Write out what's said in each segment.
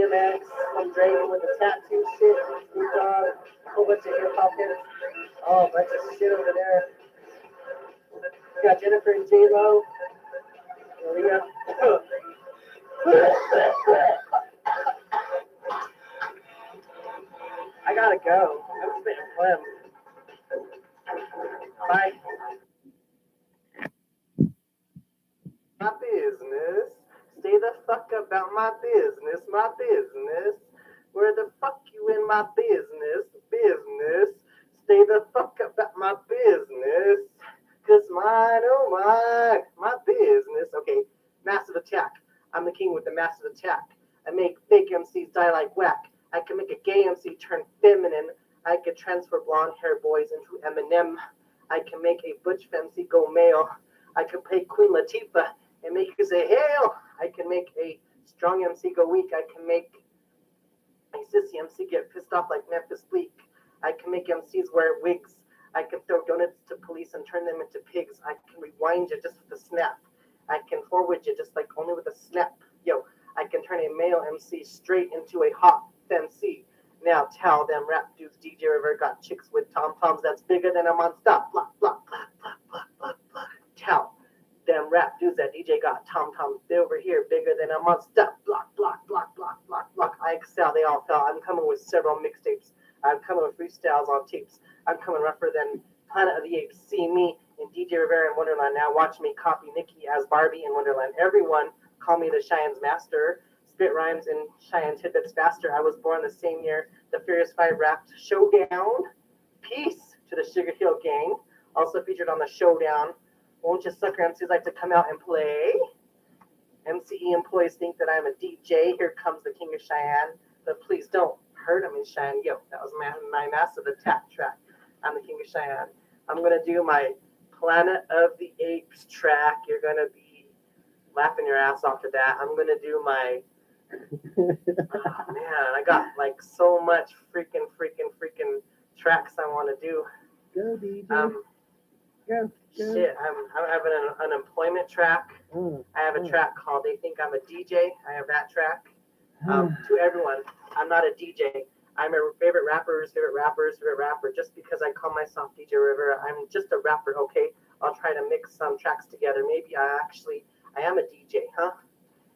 DMX, I'm Drake with the tattoo shit, Snoop Dogg, a whole bunch of hip hop hits. Oh, a bunch of shit over there. We got Jennifer and J Lo. Maria. I gotta go. I'm spitting phlegm. Bye. my business. Stay the fuck about my business, my business. Where the fuck you in my business, business? Stay the fuck about my business. Cause mine, oh my, my business. Okay, massive attack. I'm the king with the massive attack. I make fake MCs die like whack. I can make a gay MC turn feminine. I can transfer blonde hair boys into Eminem. I can make a butch MC go male. I can play Queen Latifah and make you say hail. I can make a strong MC go weak. I can make a sissy MC get pissed off like Memphis Bleek. I can make MCs wear wigs. I can throw donuts to police and turn them into pigs. I can rewind you just with a snap. I can forward you just like only with a snap. Yo, I can turn a male MC straight into a hot MC. Now tell them rap dudes DJ River got chicks with tom toms that's bigger than a monster. Block, block, block, block, block, block, block. Tell them rap dudes that DJ got tom toms They over here bigger than a monster. Block, block, block, block, block, block. I excel. They all fell. I'm coming with several mixtapes. I'm coming with freestyles on tapes. I'm coming rougher than Planet of the Apes. See me in DJ Rivera in Wonderland. Now watch me copy Nikki as Barbie in Wonderland. Everyone call me the Cheyenne's master. Spit rhymes and Cheyenne tidbits faster. I was born the same year the Furious Five rapped Showdown. Peace to the Sugar Hill Gang. Also featured on the Showdown. Won't you sucker MCs like to come out and play? MCE employees think that I'm a DJ. Here comes the King of Cheyenne. But please don't hurt him in Cheyenne. Yo, that was my, my massive attack track. I'm the King of Cheyenne. I'm going to do my Planet of the Apes track. You're going to be laughing your ass off to that. I'm going to do my. Oh, man, I got like so much freaking, freaking, freaking tracks I want to do. Go, DJ. Um, shit, I'm, I'm having an unemployment track. Mm, I have a Mm. track called They Think I'm a DJ. I have that track. Um, to everyone, I'm not a DJ. I'm a favorite rapper's favorite rapper's favorite rapper. Just because I call myself DJ Rivera, I'm just a rapper. Okay, I'll try to mix some tracks together. Maybe I actually I am a DJ, huh?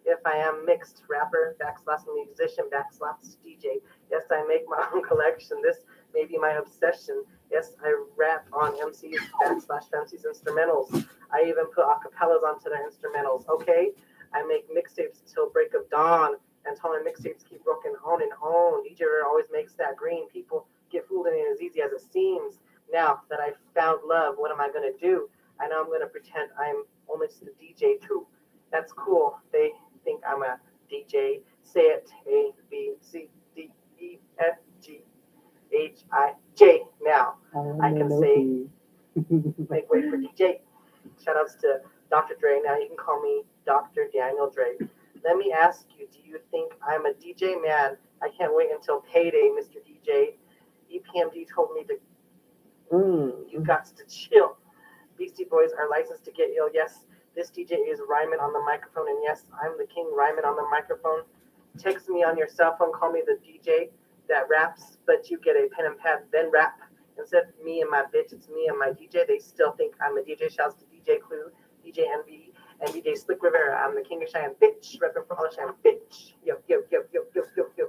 If I am mixed rapper, backslash musician, backslash DJ. Yes, I make my own collection. This may be my obsession. Yes, I rap on MCs, backslash MCs instrumentals. I even put acapellas onto their instrumentals. Okay, I make mixtapes till break of dawn until my mixtapes keep rocking on and on. DJ always makes that green. People get fooled and it as easy as it seems. Now that I've found love, what am I gonna do? I know I'm gonna pretend I'm only just a DJ too. That's cool. They think I'm a DJ. Say it. A B C D E F H I J. Now I can say- make way for DJ. Shout outs to Dr. Dre. Now you can call me Dr. Daniel Dre. Let me ask you, do you think I'm a DJ man? I can't wait until payday, Mr. DJ. EPMD told me to Mm. you got to chill. Beastie Boys are licensed to get ill. Yes, this DJ is rhyming on the microphone, and yes, I'm the king rhyming on the microphone. Text me on your cell phone. Call me the DJ that raps, but you get a pen and pad, then rap. Instead of me and my bitch, it's me and my DJ. They still think I'm a DJ. Shouts to DJ Clue, DJ Envy, and DJ Slick Rivera. I'm the king of Cheyenne, bitch. Repping for all of Cheyenne, bitch. Yo, yo, yo, yo, yo, yo, yo.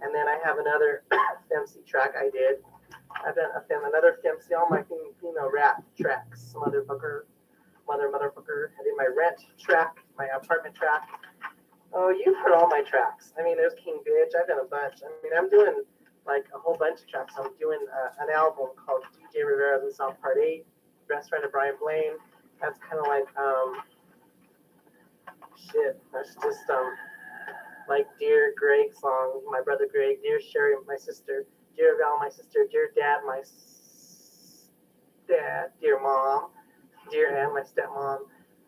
And then I have another MC track I did. I've done a film, another film. All my female rap tracks, motherfucker, mother, motherfucker. I did my rent track, my apartment track. Oh, you've heard all my tracks. I mean, there's King Bitch. I've done a bunch. I mean, I'm doing like a whole bunch of tracks. I'm doing uh, an album called DJ Rivera's in South Part Eight. Best friend of Brian Blaine. That's kind of like um, shit. That's just um, like Dear Greg song. My brother Greg. Dear Sherry, my sister. Dear Val, my sister. Dear Dad, my s- dad. Dear Mom. Dear Ann, my stepmom.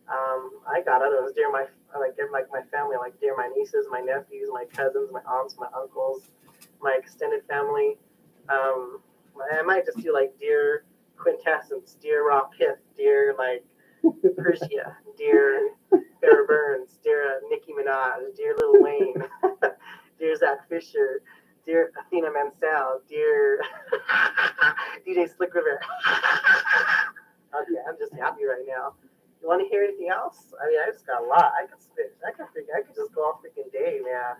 Um, I got others. Dear my like dear like my family, like dear my nieces, my nephews, my cousins, my aunts, my uncles, my extended family. Um, I might just do like dear quintessence, dear Raw Pith, dear like Persia, dear Sarah Burns, dear uh, Nicki Minaj, dear Lil Wayne, dear Zach Fisher, dear Athena Mansell, dear DJ Slick River. okay, I'm just happy right now. You want to hear anything else? I mean, I just got a lot. I could spit. I could freaking. I could just go all freaking day, man.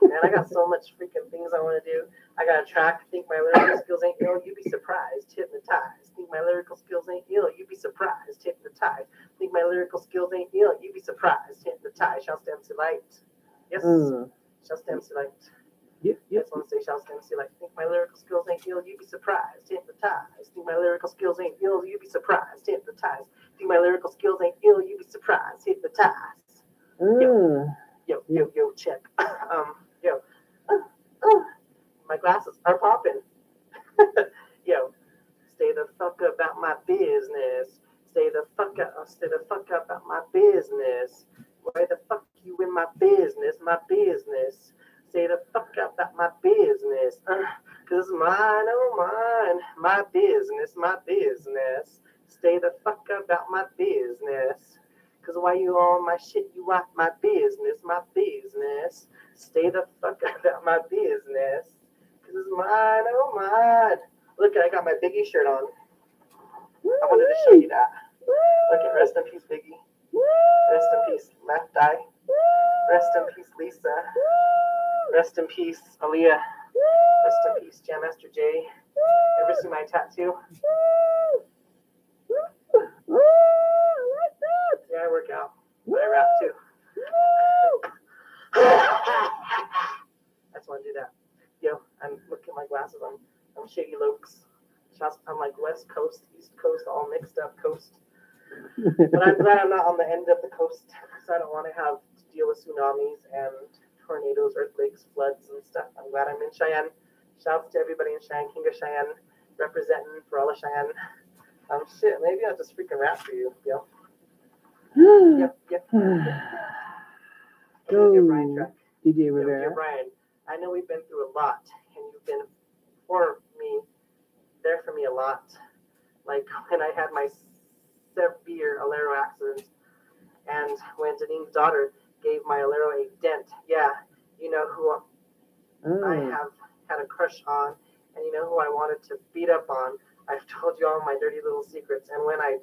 Man, I got so much freaking things I want to do. I got a track. Think my lyrical skills ain't ill. You'd be surprised. Hypnotized. Think my lyrical skills ain't ill. You'd be surprised. Hypnotized. Think my lyrical skills ain't ill. You'd be surprised. Hypnotized. Shouts to MC Lyte. Yes. Mm. Shouts to MC Lyte. Yep, I yep. just want to say shouts to MC like, Think my lyrical skills ain't ill. You'd be surprised. Hypnotized. Think my lyrical skills ain't ill. You'd be surprised. Hypnotized. Think my lyrical skills ain't ill. You'd be surprised. Hypnotized. Mm. Yo, yo, yo, check. Um, yo. Uh, uh, my glasses are popping. yo, stay the fuck about my business. Stay the fuck up. Stay the fuck up about my business. Why the fuck you in my business? My business. Stay the fuck about my business. Uh, Cause mine, oh mine, my business, my business. Stay the fuck about my business. Cause why you on my shit? You want my business, my business. Stay the fuck out of my business. Cause it's mine, oh mine. Look, I got my Biggie shirt on. I wanted to show you that. Look at rest in peace, Biggie. Rest in peace, Matt Die. Rest in peace, Lisa. Rest in peace, Aaliyah. Rest in peace, Jam Master Jay. Ever see my tattoo? Yeah, I work out. But I rap too. I just want to do that. Yo, I'm looking at my glasses. I'm I'm Shady Lokes. I'm like West Coast, East Coast, all mixed up coast. But I'm glad I'm not on the end of the coast because I don't want to have deal with tsunamis and tornadoes, earthquakes, floods, and stuff. I'm glad I'm in Cheyenne. Shouts to everybody in Cheyenne, King of Cheyenne, representing for all of Cheyenne. Um, shit, maybe I'll just freaking rap for you. Yo, yep, yep. Go, DJ Rivera. Brian, I know we've been through a lot, and you've been for me, there for me a lot. Like when I had my severe Alero accident, and when Janine's daughter gave my Alero a dent. Yeah, you know who I Mm. have had a crush on, and you know who I wanted to beat up on. I've told you all my dirty little secrets, and when I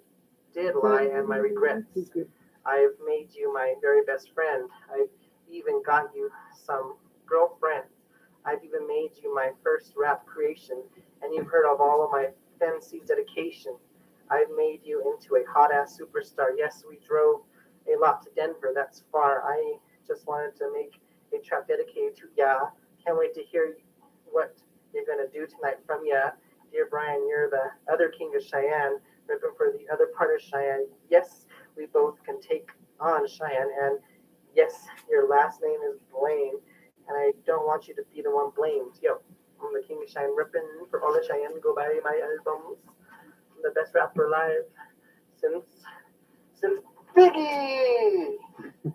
did lie and my regrets, I've made you my very best friend. I've even got you some girlfriend. I've even made you my first rap creation, and you've heard of all of my fancy dedication. I've made you into a hot ass superstar. Yes, we drove a lot to Denver. That's far. I just wanted to make a track dedicated to ya. Can't wait to hear what you're gonna do tonight from ya. Dear Brian, you're the other king of Cheyenne, ripping for the other part of Cheyenne. Yes, we both can take on Cheyenne. And yes, your last name is Blaine, and I don't want you to be the one blamed. Yo, I'm the king of Cheyenne, ripping for all the Cheyenne. Go buy my albums. I'm the best rapper alive since since Biggie.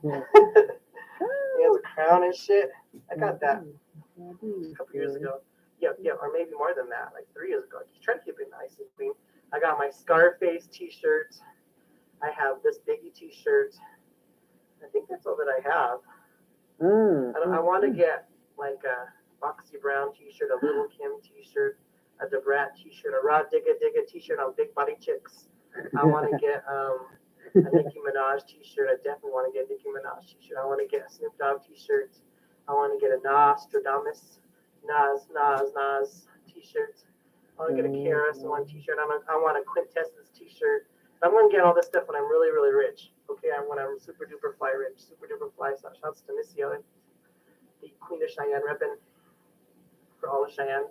he has a crown and shit. I got that a couple years ago. Yeah, yeah, or maybe more than that, like three years ago. Just try to keep it nice and clean. I got my Scarface T-shirt. I have this Biggie T-shirt. I think that's all that I have. Mm. I, don't, I want to get like a Foxy Brown T-shirt, a Little Kim T-shirt, a Da Brat T-shirt, a Rah Digga Digga T-shirt on Big Body Chicks. I want to get um, a Nicki Minaj T-shirt. I definitely want to get a Nicki Minaj T-shirt. I want to get a Snoop Dogg T-shirt. I want to get a Nostradamus, Nas, Nas, Nas T-shirt. I want to get a mm. KRS One T-shirt. I'm a, I want a Quintessence T-shirt. I'm gonna get all this stuff when I'm really, really rich. Okay, I'm when I'm super duper fly rich, super duper fly. So shouts to Missy Ellen, the Queen of Cheyenne, repping for all of Cheyenne.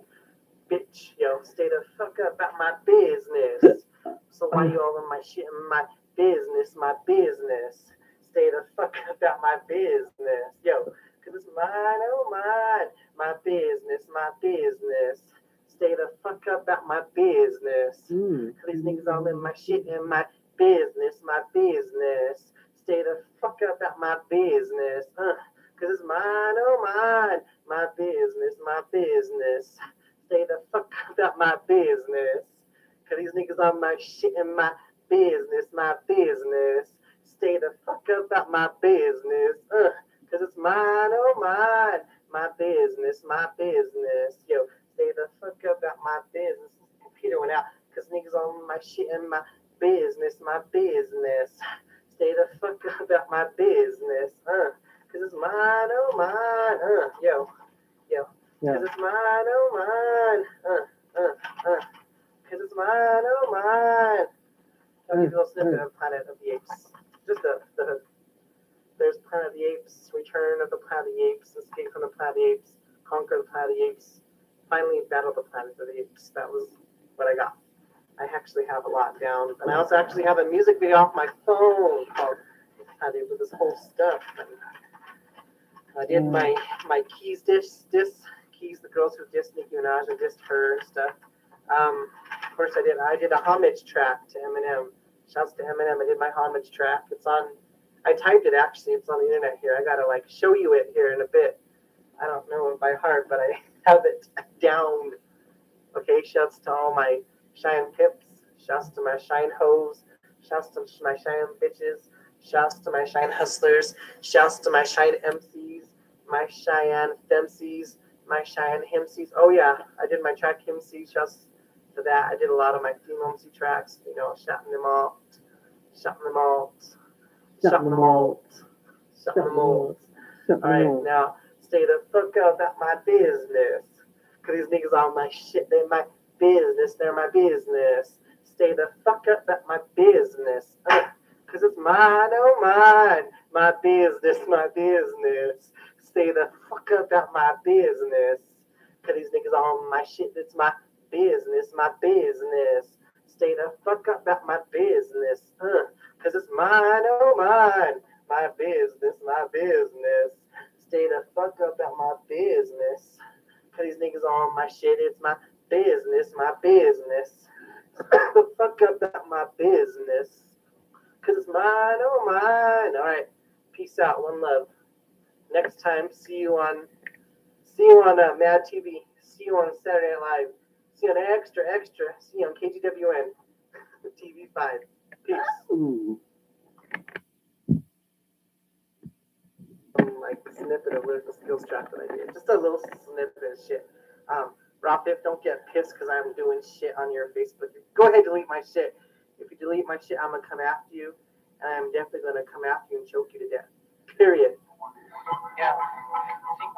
Bitch, yo, stay the fuck up about my business. So why you all in my shit and my business, my business? Stay the fuck about my business, yo, cause it's mine, oh mine, my business, my business. Stay the fuck about my business. Mm. These niggas all in my shit in my business, my business. Stay the fuck about my business. Uh, Cause it's mine, oh mine. My business, my business. Stay the fuck about my business. Cause these niggas on my shit in my business, my business. Stay the fuck up about my business. Uh, Cause it's mine, oh mine. my business, my business. Yo, stay the fuck up about my business. Computer went out because niggas on my shit and my business, my business. Stay the fuck up about my business, uh, cause it's mine, oh mine, uh, yo, yo, Yeah. cause it's mine, oh mine, uh, uh, uh, cause it's mine, oh mine. I'll give you a little snippet of Planet of the Apes. Just the, the there's Planet of the Apes, Return of the Planet of the Apes, Escape from the Planet of the Apes, Conquer the Planet of the Apes, finally Battle the Planet of the Apes. That was what I got. I actually have a lot down, and I also actually have a music video off my phone called Planet of the Apes with this whole stuff. And I did my my keys diss diss keys the girls who dissed Nicki Minaj and dissed her and stuff. Um, of course, I did. I did a homage track to Eminem. Shouts to Eminem. I did my homage track. It's on. I typed it actually. It's on the internet here. I gotta like show you it here in a bit. I don't know it by heart, but I have it down. Okay. Shouts to all my shine pips. Shouts to my shine hoes. Shouts to my shine bitches. Shouts to my shine hustlers. Shouts to my shine MCs. My Cheyenne FemCs. My Cheyenne HimCs. Oh yeah, I did my track HimCs. Shouts to that. I did a lot of my MC tracks. You know, shouting them all, shouting them all, shouting them all, shouting them all. Something All right, now stay the fuck up about my business. Cause these niggas on my shit, they my business, they're my business. Stay the fuck up about my business. Uh, Cause it's mine, oh mine. My business, my business. Stay the fuck up about my business. Cause these niggas on my shit, it's my business, my business. Stay the fuck up about my business. Cause it's mine, oh mine. My business, my business. Stay the fuck up about my business. Cause these niggas on my shit, it's my business, my business. the fuck up about my business. Cause it's mine, oh mine. Alright. Peace out. One love. Next time, see you on see you on uh, Mad TV. See you on Saturday Night Live. See you on Extra Extra. See you on KGWN. The TV5. Peace. Ooh. some like snippet of lyrical skills track that I did. Just a little snippet of shit. Um, Rob, if don't get pissed because I'm doing shit on your Facebook. Go ahead, delete my shit. If you delete my shit, I'm gonna come after you, and I'm definitely gonna come after you and choke you to death. Period. Yeah.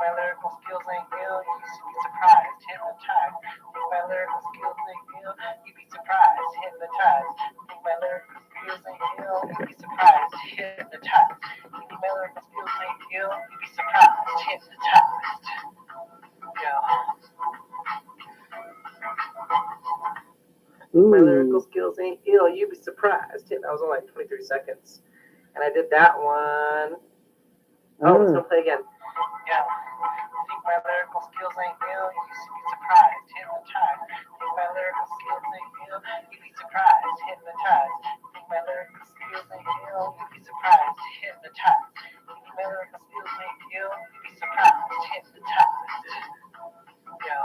Think my lyrical skills ain't ill, you should be surprised, hypnotized. Think my lyrical skills ain't ill, you'd be surprised, hypnotized. Think my lyrical skills ain't ill, you'd be surprised, hypnotized. Think my lyrical skills ain't ill, you'd be surprised, hypnotized. Yeah. My lyrical skills ain't ill. You'd be surprised. That was only like 23 seconds, and I did that one. Oh, let's go Ah. play again. Yeah. My lyrical skills ain't ill, you should be surprised, hypnotized. Think my lyrical skills ain't ill, you'd be surprised, hypnotized. Think my lyrical skills ain't ill, you'd be surprised, hypnotized. Think my lyrical skills ain't ill, you'd be surprised, hypnotized. Yeah.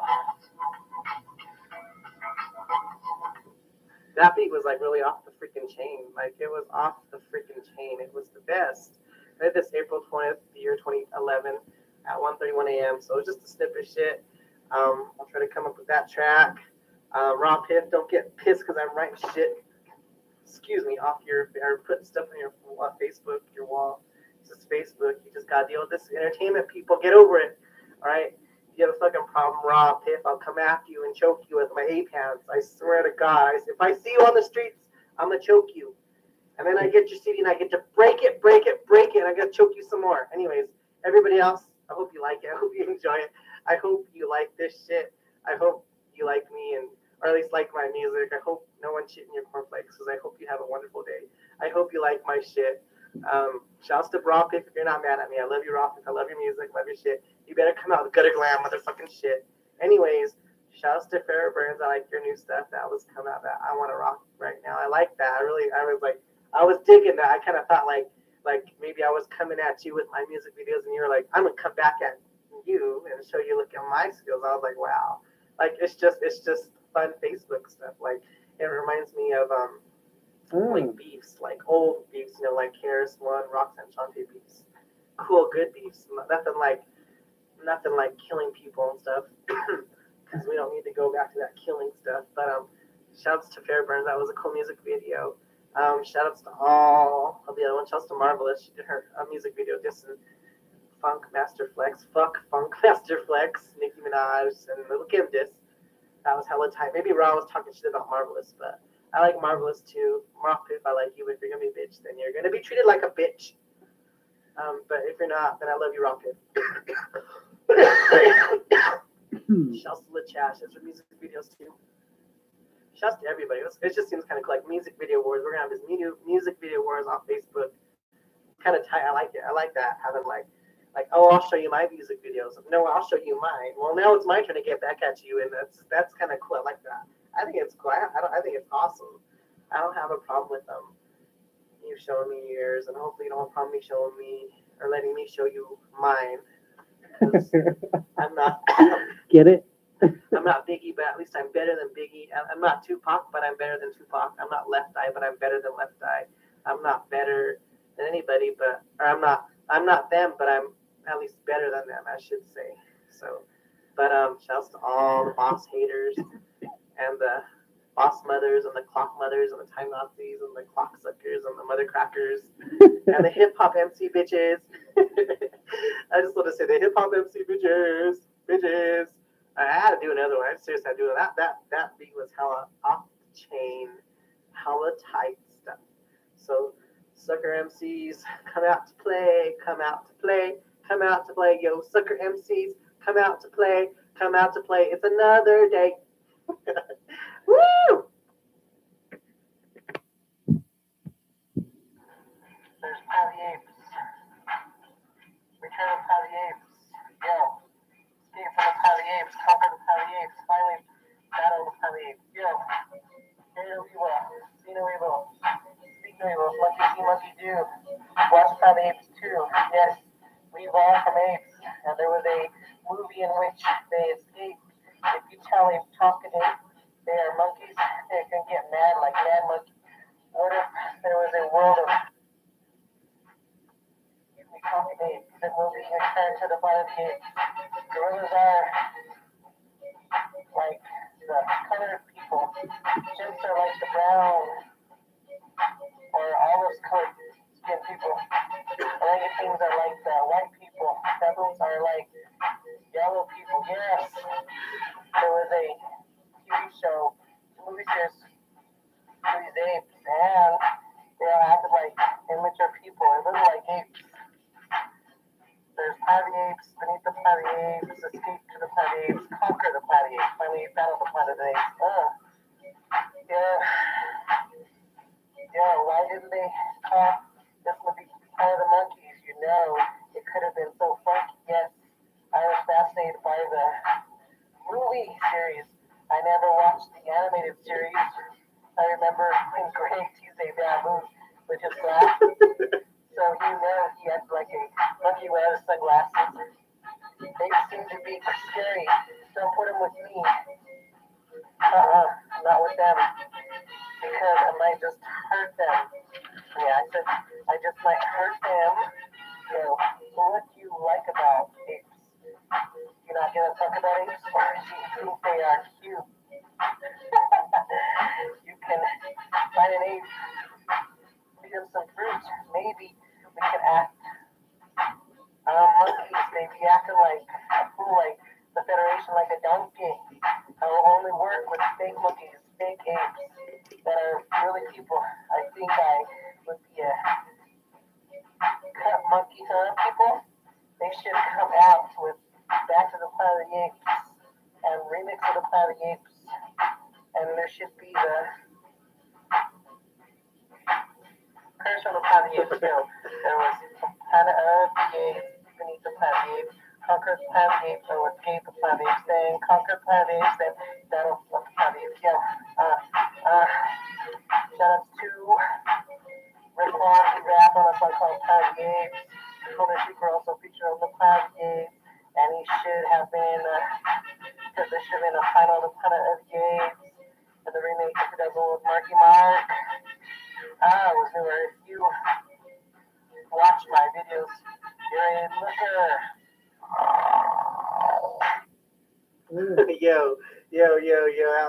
That beat was like really off the freaking chain. Like it was off the freaking chain. It was the best. I did this April 20th, the year 2011 at 1:31 a.m. So it was just a snippet of shit. Um, I'll try to come up with that track. Uh, Raw Piff, don't get pissed because I'm writing shit. Excuse me, off your or putting stuff on your Facebook, your wall. This is Facebook. You just gotta deal with this entertainment. People, get over it. All right. If you have a fucking problem, Rob Piff, I'll come after you and choke you with my ape hands. I swear to God. If I see you on the streets, I'm gonna choke you. And then I get your CD and I get to break it, break it, break it, and I gotta choke you some more. Anyways, everybody else, I hope you like it. I hope you enjoy it. I hope you like this shit. I hope you like me and or at least like my music. I hope no one's shitting your cornflakes because I hope you have a wonderful day. I hope you like my shit. Um, shouts to Ropic if you're not mad at me. I love you, Ropic. I love your music, love your shit. You better come out with gutter glam, motherfucking shit. Anyways, shouts to Farrah Burns. I like your new stuff that was come out that I want to rock right now. I like that. I really, I was like, I was digging that. I kind of thought like, like maybe I was coming at you with my music videos and you were like, I'm gonna come back at you and show you look at my skills. I was like, wow. Like it's just, it's just fun Facebook stuff. Like it reminds me of um Ah. like beefs, like old beefs, you know, like KRS One, Roxanne Shante beefs. Cool, good beefs. Nothing like nothing like killing people and stuff, because we don't need to go back to that killing stuff. But um, shouts to Fairburn. That was a cool music video. Um, shoutouts to all of the other ones. Shouts to Marvelous. She did her uh, music video dissing Funk Master Flex. Fuck Funk Master Flex. Nicki Minaj and Little Kim diss. That was hella tight. Maybe Raw was talking shit about Marvelous, but I like Marvelous too. Moth if I like you. If you're gonna be a bitch, then you're gonna be treated like a bitch. Um, but if you're not, then I love you, Rocket. To LaChash. That's her music videos too. Shouts to everybody. It's- It just seems kind of cool, like music video wars. We're gonna have this music video wars on Facebook. Kind of tight. I like it. I like that. Having like, like, oh, I'll show you my music videos. No, I'll show you mine. Well, now it's my turn to get back at you, and that's that's kind of cool. I like that. I think it's cool. I, I, don't, I think it's awesome. I don't have a problem with them. You showing me yours, and hopefully you don't have a problem me showing me or letting me show you mine. I'm not. Get it? I'm not Biggie, but at least I'm better than Biggie. I'm not Tupac, but I'm better than Tupac. I'm not Left Eye, but I'm better than Left Eye. I'm not better than anybody, but or I'm not I'm not them, but I'm at least better than them, I should say. So, but um, shouts to all the boss haters and the boss mothers and the clock mothers and the time Nazis and the clock suckers and the mother crackers and the hip hop MC bitches. I just want to say the hip hop MC bitches, bitches. I had to do another one. I seriously had to do that. That that beat was hella off the chain, hella tight stuff. So sucker MCs come out to play, come out to play, come out to play. Yo, sucker MCs come out to play, come out to play. It's another day. Woo! There's Apes. Return of Patty Apes. Yo. Escape from the Conquer the Patty Apes. Finally battle the Patty Apes. Yo. Hear no evil. See no evil. Speak no evil. Monkey see, monkey do. Watch Patty Apes 2. Yes. We evolved from apes. And there was a movie in which they escaped. If you tell a talking ape they are monkeys, they can get mad like mad monkeys. What if there was a world of talking apes that will be returned to the planet of the apes? Gorillas are like the colored people. Chimps are like the brown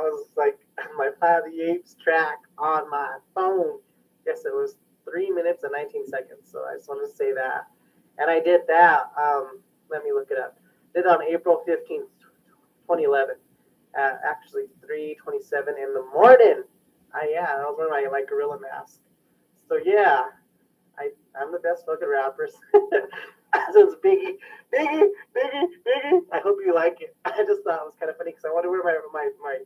yo. Was like my Planet of the Apes track on my phone. Yes, it was three minutes and 19 seconds. So I just wanted to say that. And I did that. Um, let me look it up. Did it on April 15th, 2011. At actually 3:27 in the morning. I yeah, I was wearing my like gorilla mask. So yeah, I I'm the best fucking rapper. since Biggie, Biggie, Biggie, Biggie. I hope you like it. I just thought it was kind of funny because I want to wear my my my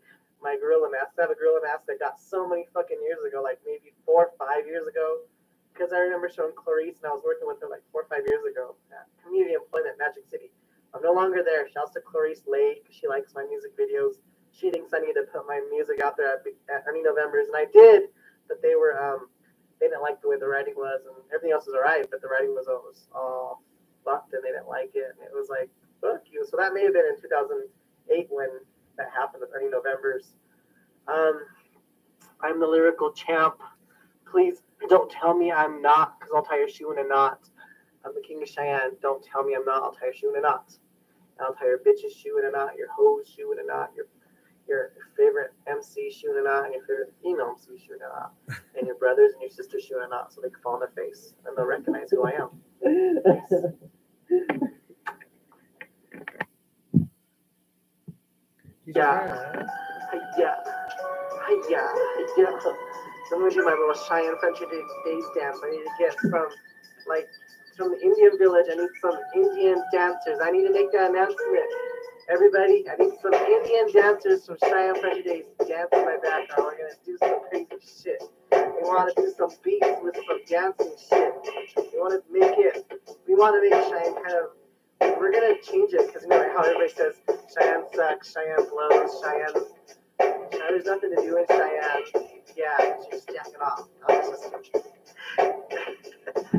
my gorilla mask. I have a gorilla mask that got so many fucking years ago, like maybe four or five years ago. Because I remember showing Clarice and I was working with her like four or five years ago at Community Employment Magic City. I'm no longer there. Shouts to Clarice Lake. She likes my music videos. She thinks I need to put my music out there at, at early November's, and I did. But they were um they didn't like the way the writing was, and everything else was alright, but the writing was was all fucked, and they didn't like it. And it was like fuck you. So that may have been in 2008 when that happened with early November's. Um, I'm the lyrical champ. Please don't tell me I'm not, because I'll tie your shoe in a knot. I'm the king of Cheyenne. Don't tell me I'm not. I'll tie your shoe in a knot. I'll tie your bitch's shoe in a knot, your hoe's shoe in a knot, your your favorite MC shoe in a knot, and your favorite female MC shoe in a knot, and your brothers and your sisters shoe in a knot, so they can fall on their face and they'll recognize who I am. Yeah. Yeah. Hiya. So I'm gonna do my little Cheyenne Days dance. I need to get some, like, from the Indian village. I need some Indian dancers. I need to make that announcement. Everybody, I need some Indian dancers from Cheyenne Frontier Days dance in my background. We're gonna do some crazy shit. We want to do some beats with some dancing shit. We want to make it. We want to make Cheyenne kind of we're gonna change it because you know how everybody says Cheyenne sucks, Cheyenne blows, Cheyenne. Cheyenne there's nothing to do in Cheyenne. Yeah, 'cause you're jacking off. No, it's just-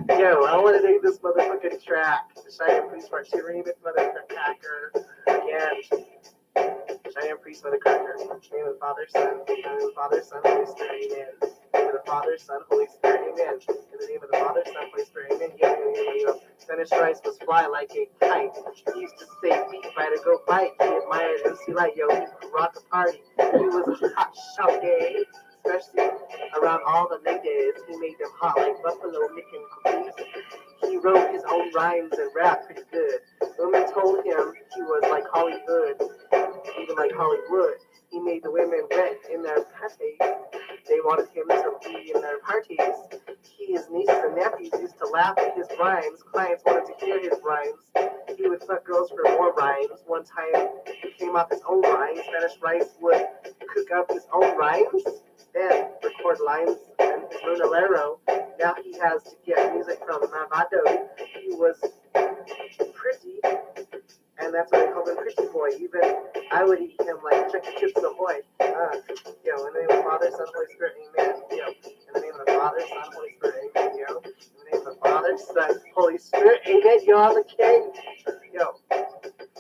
Yo, I want to name this motherfucking track Cheyenne Priest Part 2 remix, motherfucker. Again. Cheyenne Priest, motherfucker. Name of the Father, Son, name of the Father, Son, Holy Spirit, amen. In the name of the Father, Son, Holy Spirit, amen. In the name of the Father, Son, Holy Spirit, amen. Yo, yo, yo, yo, yo. Spanish rice was fly like a kite. He used to say, beat fighter, go fight. He admired MC Lyte, yo, he could rock the party. He was a hot shot gay, especially around all the niggas. He made them hot like buffalo licking cookies. He wrote his own rhymes and rap pretty good. Women told him he was like Hollywood, even like Hollywood. He made the women wet in their panties. They wanted him to be in their parties. He, his nieces and nephews used to laugh at his rhymes. Clients wanted to hear his rhymes. He would fuck girls for more rhymes. One time, he came off his own rhymes. Spanish Rice would cook up his own rhymes, then record lines and his. Now he has to get music from Mavado. He was pretty, and that's why they called him Pretty Boy. Even I would eat him like Chuck E. Chips Ahoy. Uh, yo, in the name of the Father, Son, Holy Spirit, amen. Yo, in the name of the Father, Son, Holy Spirit, amen. Yo, in the name of the Father, Son, Holy Spirit, amen. Yo, I'm the king. Yo,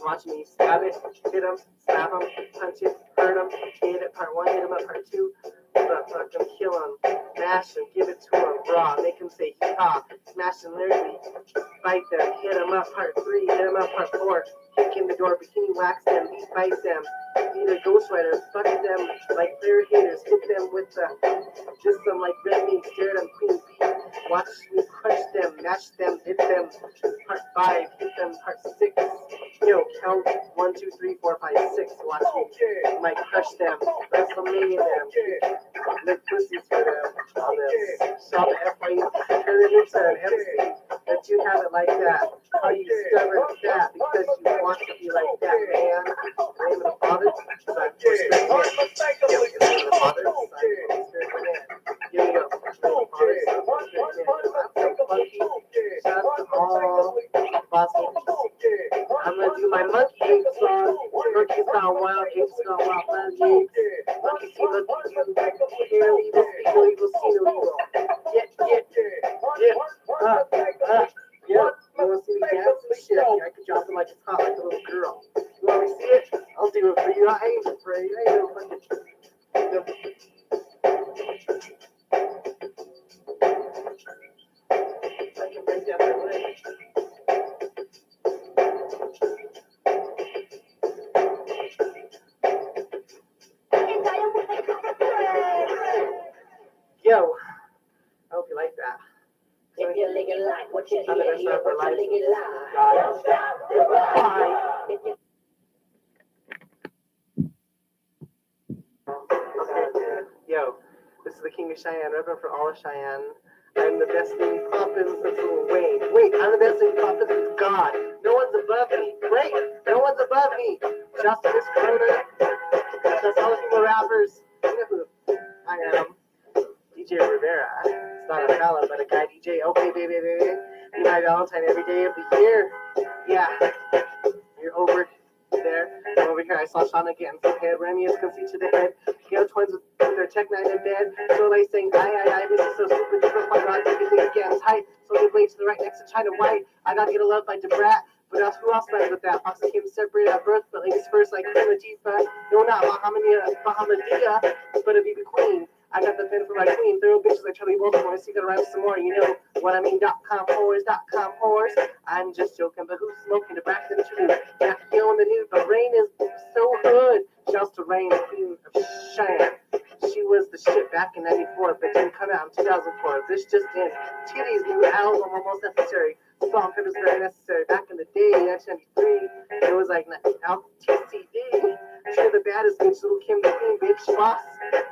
watch me stab it, hit him, stab him, punch it, hurt him, hit it, part one, hit him up, part two, but fuck him, kill him, mash him, give it to him raw, make him say haw, smash him literally, fight them, hit him up, part three, hit him up, part four, kick in the door, bikini wax them, fight them, be the ghostwriter, fuck them like clear haters, hit them with the, just some like red meat, stare them, queen bee, watch me crush them, mash them, hit them, part five, hit them, part six, yo, count one, two, three, four, five, six, watch me, might crush them, WrestleMania them, lick pussies for them, all this, shout the F-Y-E, turn it into an MC, that you have it like that, how you stubborn fat, because you want to be like that, man, name the Father, Son, Holy Spirit, amen. Yo, in the name of the Father, Son, Holy Spirit, amen. Yo, yo, in the name of the Father, Spirit, amen. I'm so funky, shout out to all Boston I'm gonna do my monkey ape song. Monkey's gone wild, apes gone wild, monkey. Monkey see, look at you. Evil, evil, evil. Yeah. You wanna see me dance? Shit, I can like a little girl. You wanna see it? I'll do it for you. I ain't afraid. I ain't fucking. I can break down. On the rest of our lives. God. Bye. Okay. Yo, this is the King of Cheyenne, Reverend for all of Cheyenne. I'm the best thing poppin' since Lil Wayne. Wait, I'm the best thing poppin' since God. No one's above me. Wait, no one's above me. Justice Corona. That's all the female rappers. You know who I am. DJ Rivera. It's not a fella, but a guy DJ. Okay, baby, baby. Be my Valentine every day of the year. Yeah. You're over there. And over here, I saw Shauna getting some head. Remy is conceit to the head. Gale twins with, their tech nine in bed. So they sing, aye, aye, aye, this is so stupid. Different take it, think again, tight. So they blade to the right next to China White. I gotta get a love by Da Brat. But else, who else friends with that? Fox came separated at birth, but ladies first, like Queen Latifah. No, not Bahamadia, Bahamadia, but a BB Queen. I got the pen for my queen. Throw bitches like Charlie to see the rhyme some more? You know what I mean? Dot com whores, dot com whores. I'm just joking, but who's smoking the back of the tree? Jackie on the news, but rain is so good. Just to Rain, Queen of Cheyenne. She was the shit back in 94, but didn't come out in 2004. This just in. Titty's new album, almost necessary. Song it was very necessary. Back in the day, 1993, it was like now TCD. She the baddest bitch, little Kim the Queen, bitch. Boss,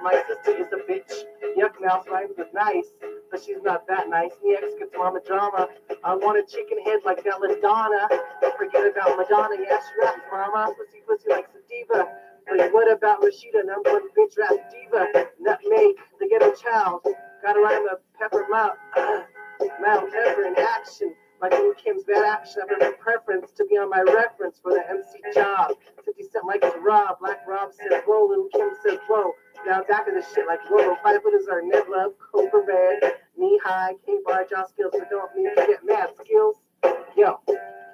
my sister is a bitch. Yuck mouth rhymes with nice, but she's not that nice. Me ex gets mama drama. I want a chicken head like that Madonna. Don't forget about Madonna. Yeah, she raps mama. Pussy, pussy like Sativa. But what about Rashida, number one bitch rap diva? Nutmeg, the ghetto child. Gotta rhyme a pepper mouth. Mount Pepper in action. Like Little Kim's bad action, I have a preference to be on my reference for the MC job. 50 Cent likes to rob. Black Rob says, whoa. Little Kim says, whoa. Now back of this shit like, whoa. Five footers are Ned Love, Cobra Red, Knee High, K-Bar, Josh Skills, but don't need to get mad skills. Yo,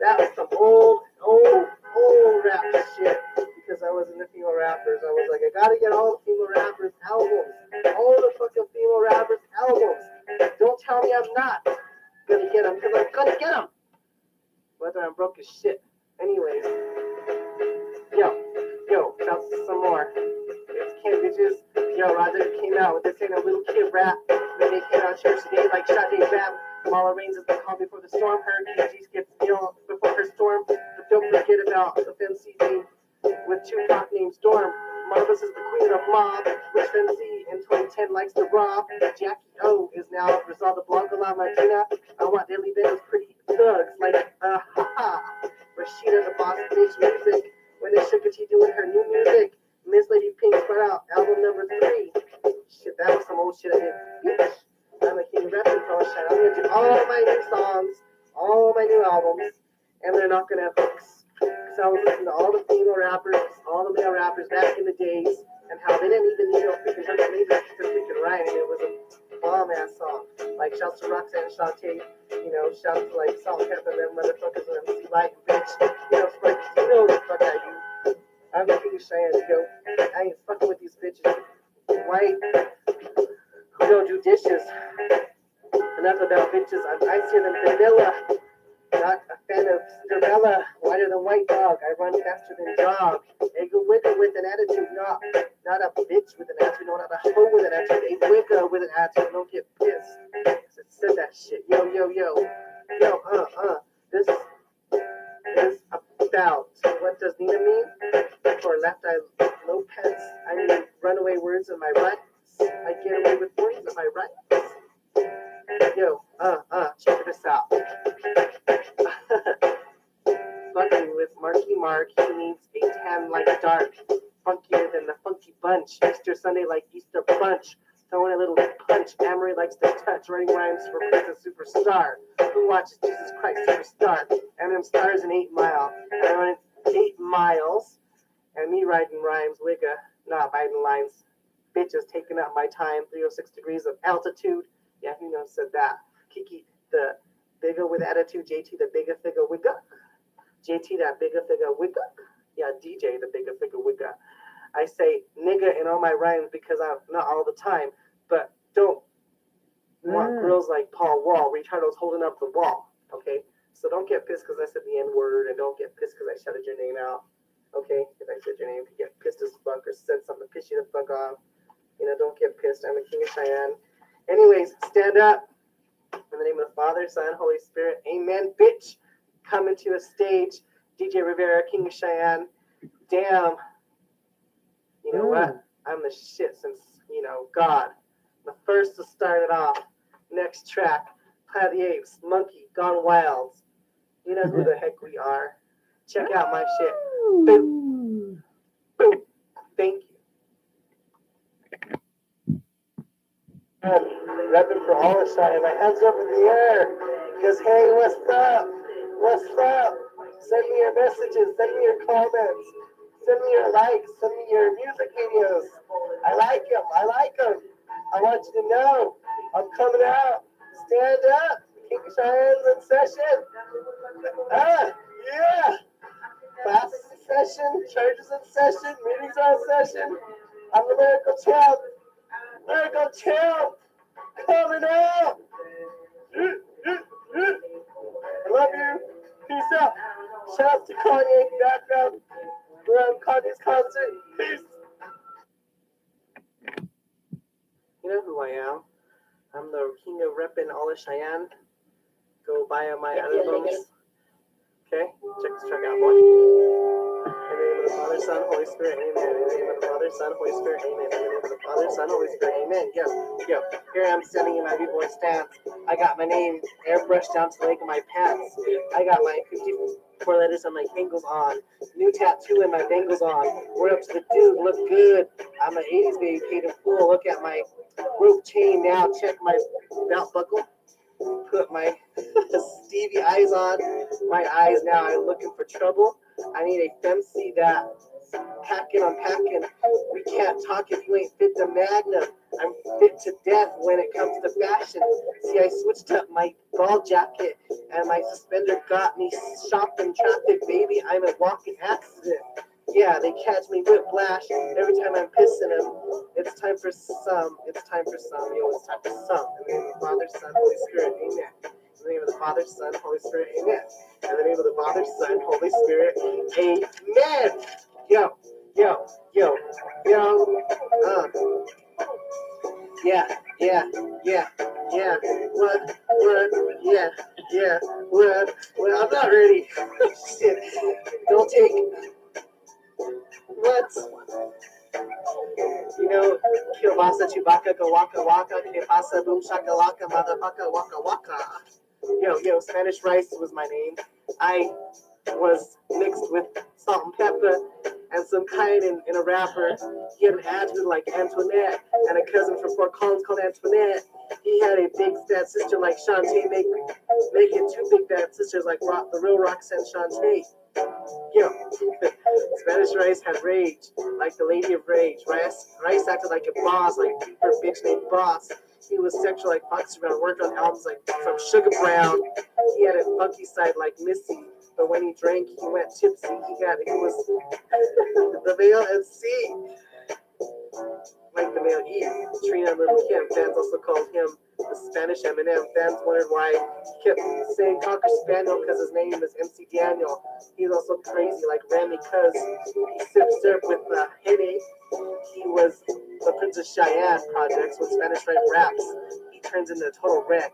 that was some old, old, old rap shit. Because I was into female rappers. I was like, I gotta get all the female rappers albums. All the fucking female rappers albums. Don't tell me I'm not gonna get him. I'm gonna get him. Whether I'm broke as shit. Anyways, yo, yo, shout some more. It's Ken Bitches. Yo, Roger came out with this ain't a little kid rap. Then they came out church today like Sade Rap. Mala Rains is the calm before the storm. Her KG skips ill before her storm. But don't forget about the FMCZ with two Tupac named Storm. Marvelous is the queen of mob. Rich MC in 2010 likes to rob. Jackie O is now Rizal Blanca La Martina. I want Daily Ben's pretty thugs like uh ha. Rashida the boss bitch music. When is Sugar T doing her new music? Miss Lady Pink put out album number three. Shit, that was some old shit I did. I'm a king rapping for shit. I'm gonna do all my new songs, all my new albums, and they're not gonna have hooks. Because I was listening to all the female rappers, all the male rappers back in the days, and how they didn't even need no freaking hook. They just freaking write, and it was a bomb ass song. Like shouts to Roxanne Shante, you know, shouts to like Salt Pepper, them motherfuckers and MC Lyte and bitch. You know, Spike, you know what the fuck I do. I'm the king of Cheyenne, yo. I ain't fucking with these bitches. White, who don't do dishes. Enough about bitches. I'm icier than vanilla. Not a fan of Cinderella. Whiter than white dog. I run faster than jog. A good wigger with an attitude. Not, not a bitch with an attitude. No, not a hoe with an attitude. A wigger with an attitude. Don't get pissed. Said that shit. Yo, yo, yo. Yo, uh, uh. This is about what does Nina mean? For left eye Lopez. I mean runaway words in my rights. I get away with words in my rights. Yo, uh, uh, check this out. Fucking with Marky Mark, he needs a tan like dark, funkier than the funky bunch. Easter Sunday like Easter bunch. Throwing a little punch. Amory likes to touch, writing rhymes for Prince Superstar. Who watches Jesus Christ Superstar? Them stars in Eight Mile. I run eight miles. And me writing rhymes, wigga, not biting lines. Bitches taking up my time. 306 degrees of altitude. Yeah, who knows said that? Kiki, the bigger with attitude. JT, the bigger figure wigga. JT, that bigger figure wigga. Yeah, DJ, the bigger figure wigga. I say nigga in all my rhymes because I'm not all the time, but don't want Mm. girls like Paul Wall, retardos holding up the wall. Okay, so don't get pissed because I said the N word, and don't get pissed because I shouted your name out. Okay, if I said your name, you get pissed as fuck or said something to piss you the fuck off. You know, don't get pissed. I'm the king of Cheyenne. Anyways, stand up. In the name of the Father, Son, Holy Spirit. Amen, bitch. Coming to the stage, DJ Rivera, King of Cheyenne. Damn. You know what? I'm the shit since, you know, God. The first to start it off. Next track, Planet of the Apes, Monkey, Gone Wild. You know who the heck we are. Check out my shit. Boom. Boom. Thank you. Repping for all the shine. My hands up in the air. Because, hey, what's up? What's up? Send me your messages. Send me your comments. Send me your likes. Send me your music videos. I like them. I like them. I want you to know I'm coming out. Stand up. King Cheyenne's in session. Ah, yeah. Classes in session. Churches in session. Meetings are in session. I'm the miracle champ. Miracle champ. Coming out. I love you. Peace out. Shout out to Kanye in the background. We're on Kanye's concert. Peace. You know who I am. I'm the king of reppin' all of Cheyenne. Go buy my Yeah, yeah, albums. Okay, check this track out, boy. In the name of the Father, Son, Holy Spirit, amen. In the name of the Father, Son, Holy Spirit, amen. In the name of the Father, Son, Holy Spirit, amen. Yo, yo, here I am standing in my B-boy stance. I got my name airbrushed down to the leg of my pants. I got my 54 letters on my ankles on. New tattoo in my bangles on. We're up to the dude, look good. I'm an 80s baby, paid in full. Look at my rope chain now. Check my belt buckle. Put my Stevie eyes on. My eyes now. I'm looking for trouble. I need a femc that packing, I'm packing. We can't talk if you ain't fit the magnum. I'm fit to death when it comes to fashion. See, I switched up my ball jacket and my suspender got me shopping traffic, baby. I'm a walking accident. Yeah, they catch me whiplash every time I'm pissing them. It's time for some. It's time for some. Yo, it's time for some. In the name of the Father, Son, Holy Spirit, amen. In the name of the Father, Son, Holy Spirit, amen. In the name of the Father, Son, Holy Spirit, amen. Yo, yo, yo, yo. Uh. Yeah, yeah, yeah, yeah. What, what, yeah, yeah, what, what. I'm not ready. Shit. Don't take. What? You know, Kielbasa, Chewbacca, go waka waka, que pasa, boom shakalaka, motherfucker, waka waka. Yo, yo, Spanish rice was my name. I was mixed with salt and pepper and some kind in, in a wrapper. He had an adjutant like Antoinette and a cousin from Fort Collins called Antoinette. He had a big fat sister like Shantae, make, making two big fat sisters like rock, the real Roxanne Shantae. Yo, Spanish Rice had rage, like the Lady of Rage. Rice, Rice acted like a boss, like her bitch named Boss. He was sexual like Foxy Brown, worked on albums like from Sugar Brown. He had a funky side like Missy, but when he drank, he went tipsy. He got, he was the male MC, like the male E. Trina Little Kim, fans also called him Spanish Eminem. Fans wondered why he kept saying Cocker Spaniel because his name is MC Daniel. He's also crazy like Remy because he sipped syrup with uh, Henny. He was the Prince of Cheyenne projects with Spanish right raps. He turns into a total wreck.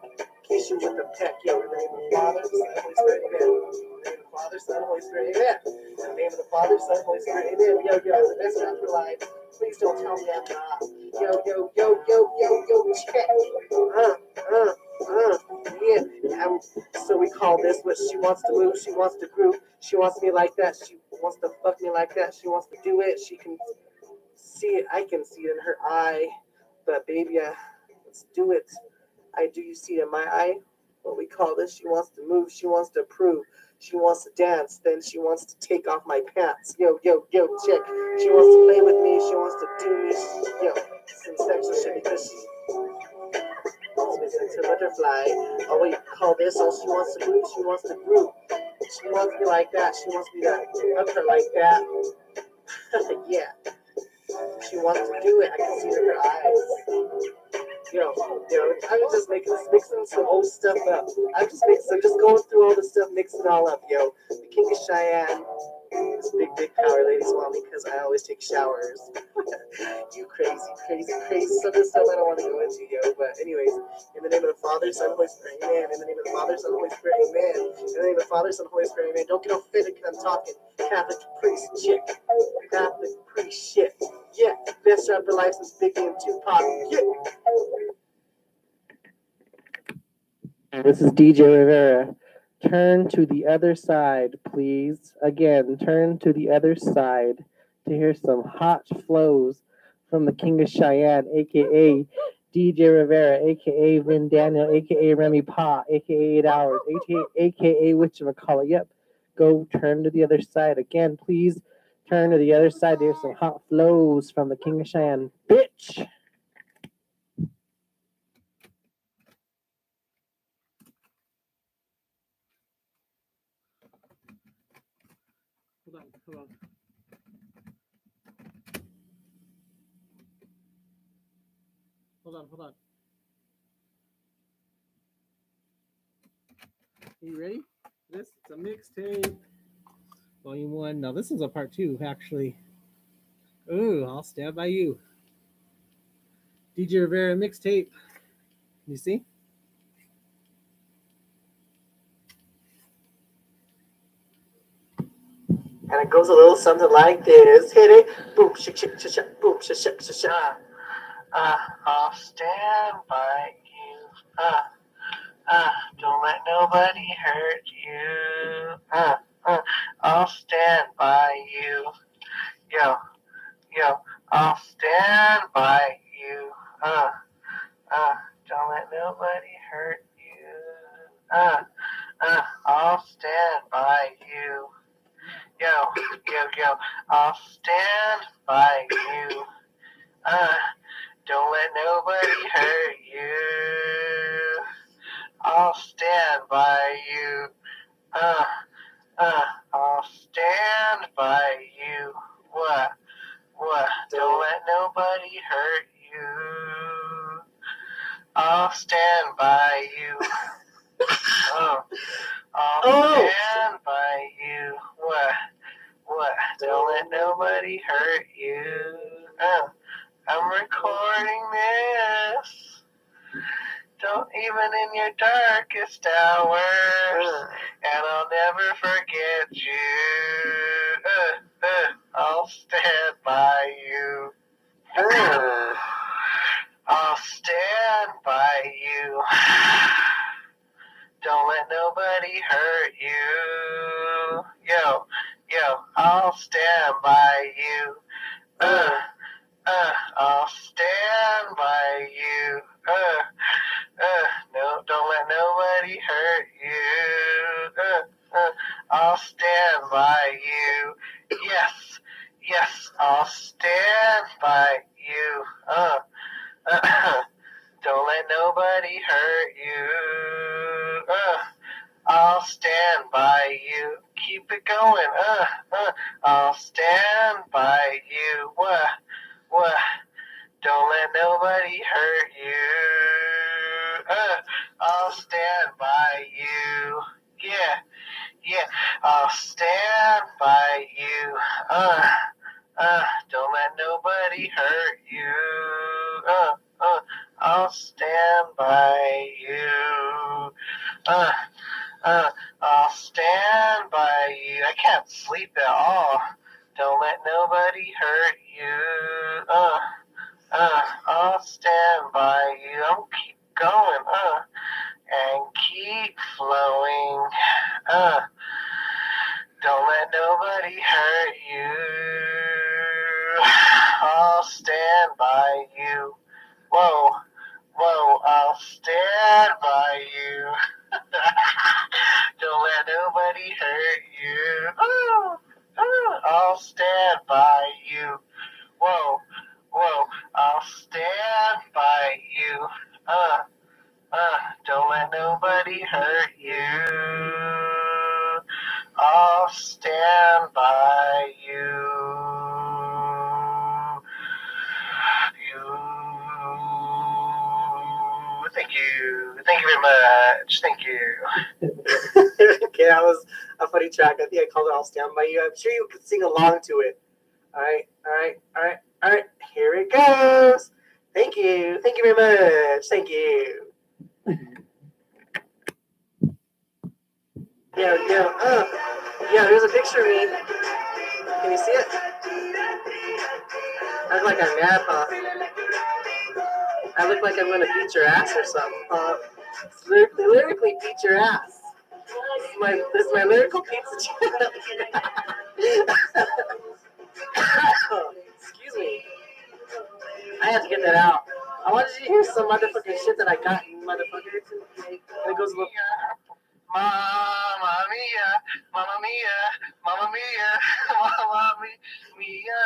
You with the peck. Yo, the name of the Father, Son, Holy Spirit, amen. The name of the Father, Son, Holy Spirit, amen. In the name of the Father, Son, Holy Spirit, amen. Yo, yo, the best rapper. Please don't tell me I'm not. Yo, yo, yo, yo, yo, yo, check. Uh, uh, uh, yeah. Um, so we call this what she wants to move, she wants to groove, she wants me like that, she wants to fuck me like that, she wants to do it, she can see it, I can see it in her eye, but baby, uh, let's do it. I do you see it in my eye? What we call this, she wants to move, she wants to prove, she wants to dance, then she wants to take off my pants. Yo, yo, yo, chick. She wants to play with me, she wants to do me, yo, some sexual shit because she to butterfly. Oh, you call this? Oh, she wants to move, she wants to groove. She wants me like that, she wants me to hug her like that. yeah. She wants to do it. I can see it in her eyes. Yo, yo, I'm just making mixing some old stuff up. I'm just mixing, I'm just going through all the stuff, mixing it all up, yo. The King of Cheyenne, This big dick power ladies me because I always take showers. you crazy, crazy, crazy. So stuff I don't want to go into, yo. But anyways, in the name of the Father, Son, Holy Spirit, amen. In the name of the Father, Son, Holy Spirit, amen. In the name of the Father, Son, Holy Spirit, amen. Don't get offended because I'm talking Catholic priest chick. Catholic priest shit. Yeah, best rapper license, Biggie and Tupac. Yeah. This is DJ Rivera. Turn to the other side, please. Again, turn to the other side to hear some hot flows from the King of Cheyenne, aka DJ Rivera, aka Vin Daniel, aka Remy Pa, aka Eight Hours, aka aka whatchamacallit. Yep. Go turn to the other side. Again, please turn to the other side. There's some hot flows from the King of Cheyenne. Bitch! Hold on, hold on. Hold on, hold on. Are you ready? This is a mixtape. Volume one. Now this is a part two, actually. Ooh, I'll stand by you. DJ Rivera mixtape. You see? And it goes a little something like this. Hit it. Boom, shik, shik, shik, boom, shik, shik, shik. Uh, I'll stand by you. Uh, uh, don't let nobody hurt you. Uh, uh, I'll stand by you. Yo, yo, I'll stand by you. Uh, uh, don't let nobody hurt you. Uh, uh, I'll stand by you. Yo, yo, yo, I'll stand by you. Uh, don't let nobody hurt you. I'll stand by you. Uh, uh, I'll stand by you. What? What? Don't let nobody hurt you. I'll stand by you. Oh, I'll Oh. stand by you. What? What? Don't let nobody hurt you. Oh, I'm recording this. Don't even in your darkest hours, and I'll never forget you. I'll stand by you. I'll stand by you. Don't let nobody hurt you. Yo, yo, I'll stand by you. Uh, uh, I'll stand by you. Uh, uh, no, don't let nobody hurt you. Uh, uh, I'll stand by you. Yes, yes, I'll stand by you. Uh, uh, don't let nobody hurt you. Uh, I'll stand by you. Keep it going. Uh, uh, I'll stand by you. What? What? Don't let nobody hurt you. Uh, I'll stand by you. Yeah, yeah. I'll stand by you. Uh, uh, don't let nobody hurt you. Uh, uh, I'll stand by you. Uh, uh, I'll stand by you. I can't sleep at all. Don't let nobody hurt you. Uh, uh, I'll stand by you. I'm keep going, uh, and keep flowing. Uh, don't let nobody hurt you. I'll stand by you. Whoa, whoa, I'll stand by you. Don't let nobody hurt you. Oh, oh, I'll stand by you. Whoa, whoa, I'll stand by you. Uh, uh, don't let nobody hurt you. I'll stand by you. You. Thank you. Thank you very much. Thank you. okay, that was a funny track. I think I called it "I'll Stand by You." I'm sure you could sing along to it. All right, all right, all right, all right. Here it goes. Thank you, thank you very much. Thank you. Yeah, yeah, uh, yeah. There's a picture of me. Can you see it? I look like I'm mad, huh? I look like I'm gonna beat your ass or something, huh? Lyrically, beat your ass. This is my, this is my lyrical pizza channel. Excuse me. I had to get that out. I wanted you to hear some motherfucking shit that I got, motherfucker. It goes a little. Mamma mia, mamma mia, mamma mia, mamma mi- mia,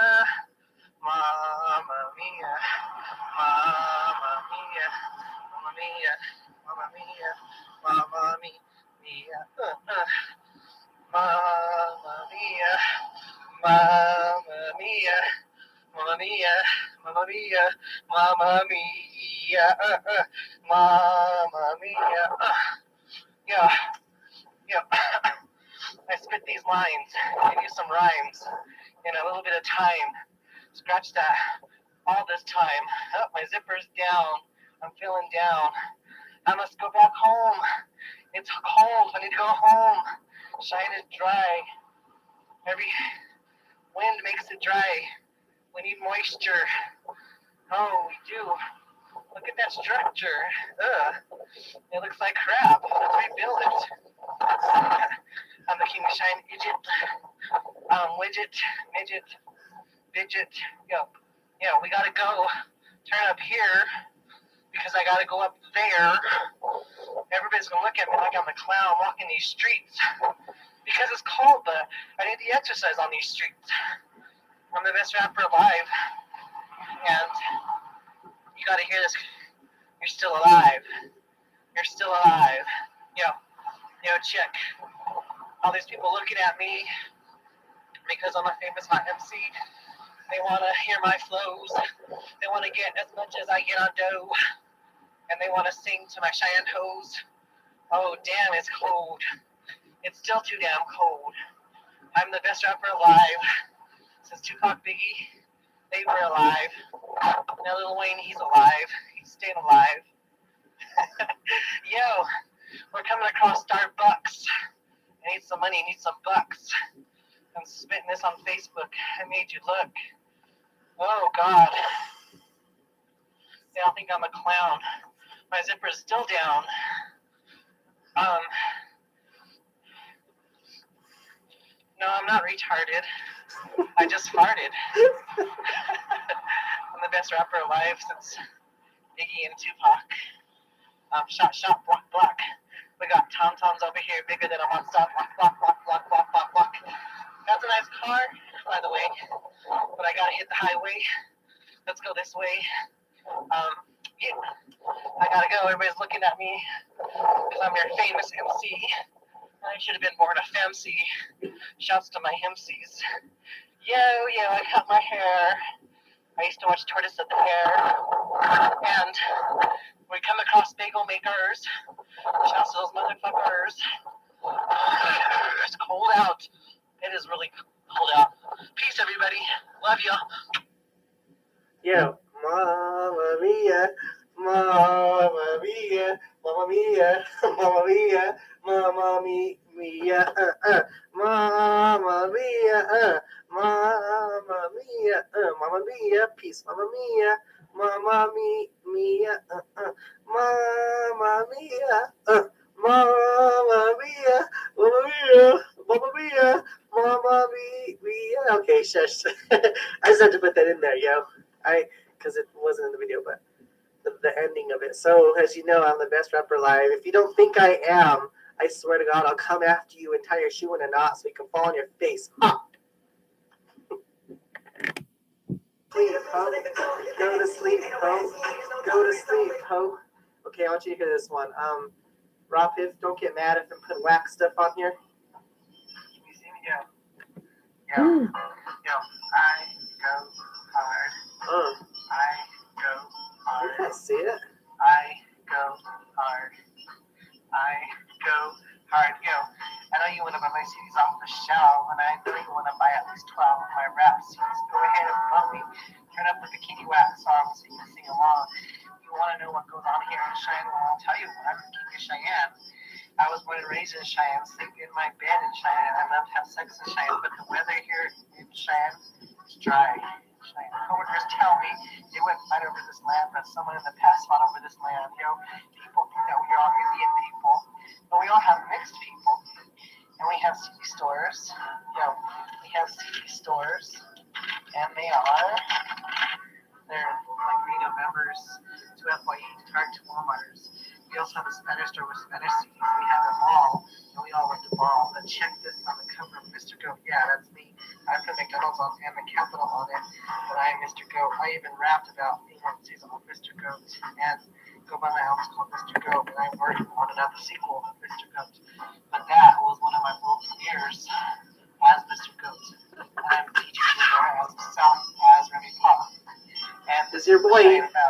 mamma mia, mamma mia, mamma mia, mamma mia, mamma mi- mia, uh, uh. mamma mia, mamma mia, mamma mia, mamma mia, mamma mia, uh, uh. mamma mia. Uh. Yeah, yeah. I spit these lines, give you some rhymes in a little bit of time. Scratch that all this time. Oh, my zipper's down. I'm feeling down. I must go back home. It's cold. I need to go home. Shine is dry. Every wind makes it dry. We need moisture. Oh, we do. Look at that structure. Ugh. It looks like crap. Let's rebuild it. I'm the king of shine idjit. Um, widget, midget, midget. Yo, yo, we gotta go. Turn up here because I gotta go up there. Everybody's gonna look at me like I'm a clown walking these streets because it's cold, but I need the exercise on these streets. I'm the best rapper alive, and you gotta hear this. You're still alive. You're still alive. Yo, yo, check. All these people looking at me because I'm a famous hot MC. They want to hear my flows. They want to get as much as I get on dough. And they want to sing to my Cheyenne hose. Oh, damn, it's cold. It's still too damn cold. I'm the best rapper alive. Since Tupac Biggie, they were alive. Now Lil Wayne, he's alive. He's staying alive. Yo, we're coming across Starbucks. I need some money, I need some bucks. I'm spitting this on Facebook. I made you look. Oh God. They all think I'm a clown. My zipper's still down. Um No, I'm not retarded. I just farted. I'm the best rapper alive since Biggie and Tupac. Um, shot, shot, block, block. We got Tom Toms over here, bigger than a stop. Block, block, block, block, block, block, block. That's a nice car, by the way. But I gotta hit the highway. Let's go this way. Um, yeah. I gotta go. Everybody's looking at me because I'm your famous MC. I should have been born a FEMC. Shouts to my MCs. Yo, yo, I cut my hair. I used to watch Tortoise of the Hare. And we come across bagel makers. Shouts to those motherfuckers. It's cold out. It is really cold out. Peace, everybody. Love ya. Yo, Mamma Mia, Mamma Mia, Mamma Mia, Mamma Mia, Mamma Mi- Mia, Mamma Mia, Mamma Mia, Mamma Mia, peace, Mamma Mia, Mamma Mi- Mia, Mamma Mia, Mamma Mia, Mamma Mia, Mamma Mia, Mamma Mia. Okay, shush. I just had to put that in there, yo. I because it wasn't in the video, but the, the ending of it. So as you know, I'm the best rapper alive. If you don't think I am, I swear to God, I'll come after you and tie your shoe in a knot so you can fall on your face. Sleep, ho. Go to sleep, ho. Go to sleep, ho. Okay, I want you to hear this one. Um, Rob Piff, don't get mad if I put whack stuff on here. You see me? Yo. Yo. Yo. I go hard. Uh, I I see it. I go hard. I go hard. Yo, I know you want to buy my CDs was 12 with my rap scenes. Go ahead and bump me. Turn up the Bikini Wax song so you can sing along. You want to know what goes on here in Cheyenne? Well, I'll tell you. I'm the king of Cheyenne. I was born and raised in Cheyenne, sleep in my bed in Cheyenne, and I love to have sex in Cheyenne, but the weather here in Cheyenne is dry. Cheyenne. Coworkers tell me they wouldn't fight over this land, but someone in the past fought over this land. You know, people think that we're all Indian people, but we all have mixed people. And we have CD stores. You know, we have CD stores, and they are, they're like Reno members to FYE, to Target to Walmart's. We also have a Spanish store with Spanish CDs. We have a mall, and we all went to ball. But check this on the cover of Mr. Go. Yeah, that's me. I put McDonald's on and Mr. Goat. I even rapped about being on season of Mr. Goat and go by my album called Mr. Goat, and I'm working on another sequel of Mr. Goat. But that was one of my world premieres as Mr. Goat. And I'm teaching DJ as South as Remy Pa. And This is your boy. Uh,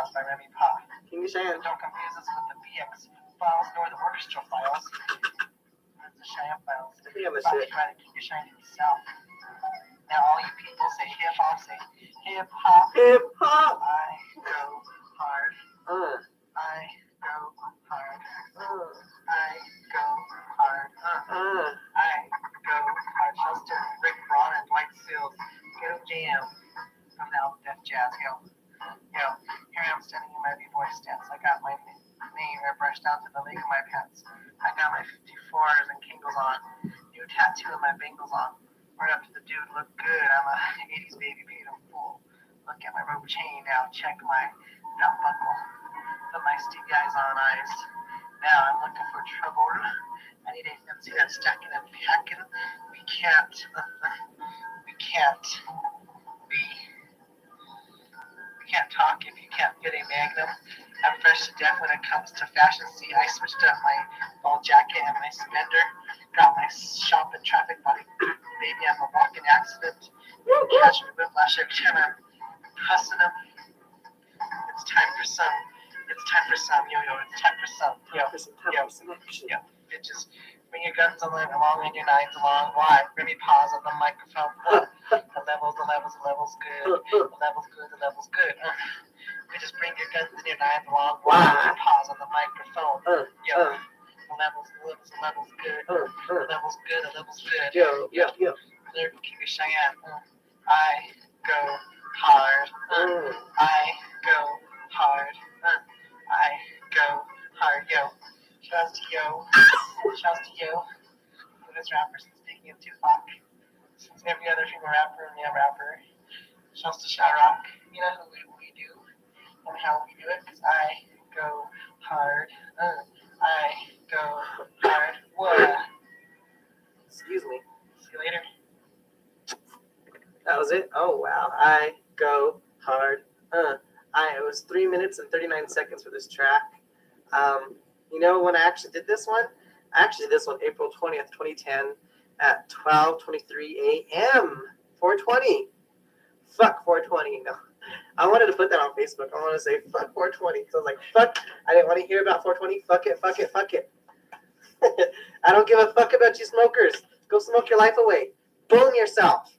along and your nines along. Remy pause on the microphone. Uh, the levels, the levels, the levels good. The levels good, the levels good. Uh, bitches, bring your guns and your nines along. Why? Why? Pause on the microphone. Uh, Yo, uh, the levels, the levels, the levels good. uh, The uh. levels good, the levels good. Yo, yo, yo. Lyrical King of Cheyenne. Uh, I go hard. Uh. I go hard. Uh, I go hard. Yo. Shouts to yo. Shouts to yo. This rapper since speaking of Tupac. Since every other female rapper and male rapper. Shouts to Shyrock. You know who we, we do and how we do it. Cause I go hard. Uh, I go hard. What? Excuse me. See you later. That was it. Oh wow. I go hard. Uh, I it was three minutes and thirty nine seconds for this track. Um, you know when I actually did this one? Actually this one April twentieth, twenty ten, at twelve twenty three a.m. Four twenty. Fuck four twenty. No. I wanted to put that on Facebook. I want to say fuck 420 because I was like, fuck. I didn't want to hear about 420. Fuck it, fuck it, fuck it. I don't give a fuck about you smokers. Go smoke your life away. Boom yourself.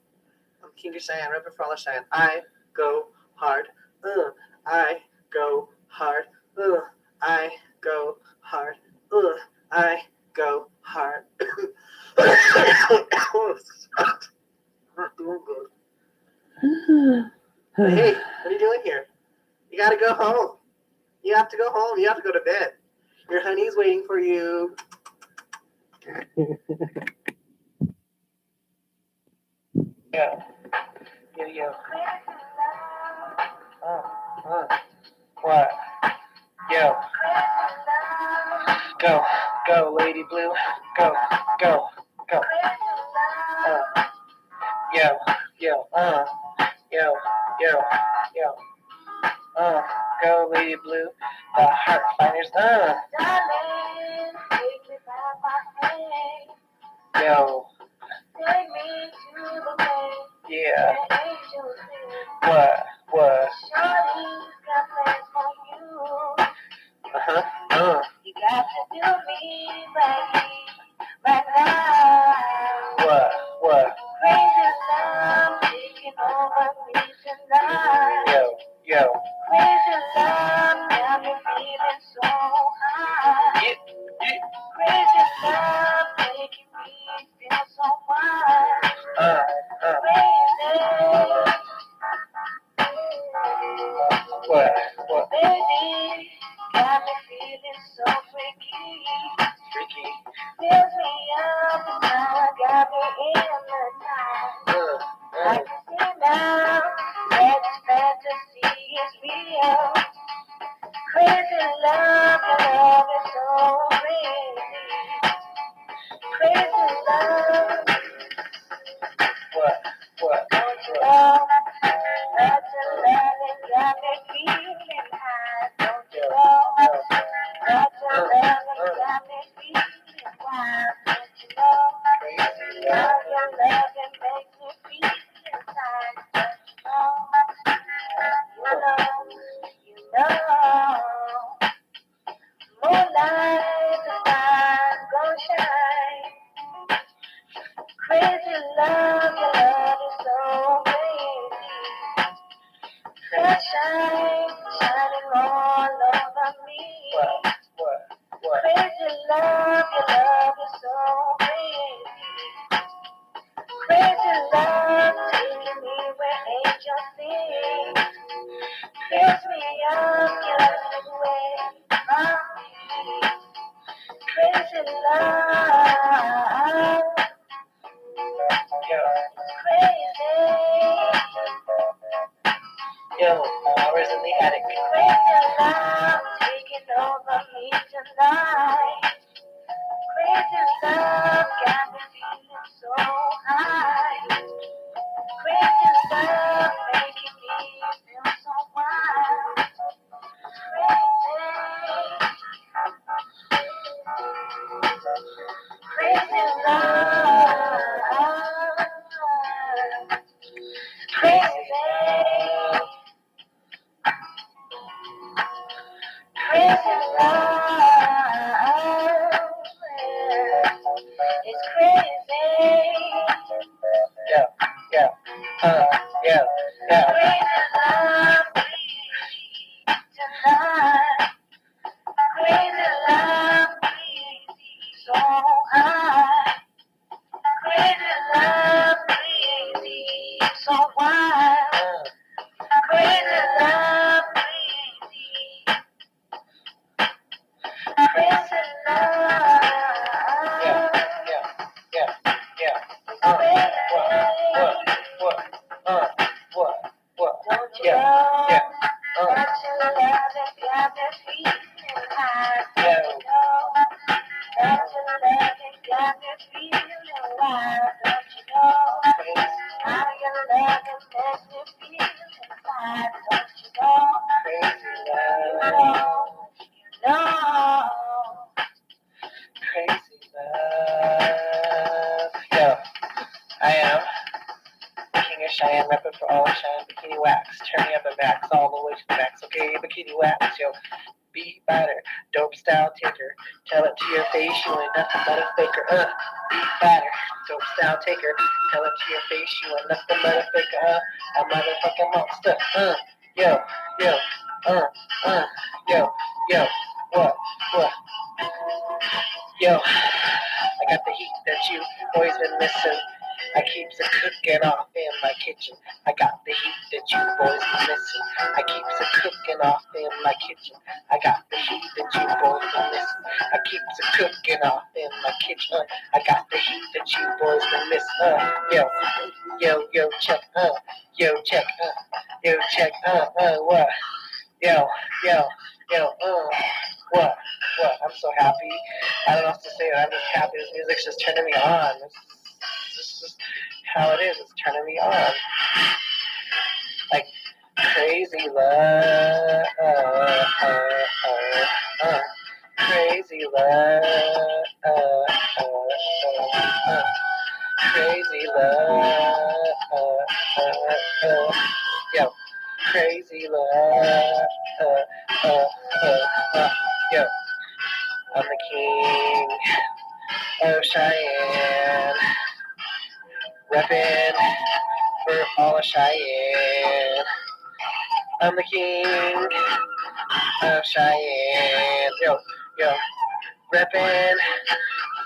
I'm King of Cheyenne, repping for all of Cheyenne. I go hard. Uh, I go hard. Uh, I go hard. Uh, I go hard. Not doing good. Hey, what are you doing here? You gotta go home. You have to go home. You have to go to bed. Your honey's waiting for you. Yeah. Yeah, yeah. Uh, uh. What? Yo. Go, go, Lady Blue. Go, go, go. Uh. Yo, yo, uh. Yo, yo, yo. Uh, go, Lady Blue. The Heart Finderz. Uh. Darling, take. Yo, yeah. What? What? Shorty's got plans for. Uh-huh. You got to do me right, right now. What? What? Crazy love taking over me tonight. Crazy love feeling so So high. Motherfucking monster. Uh,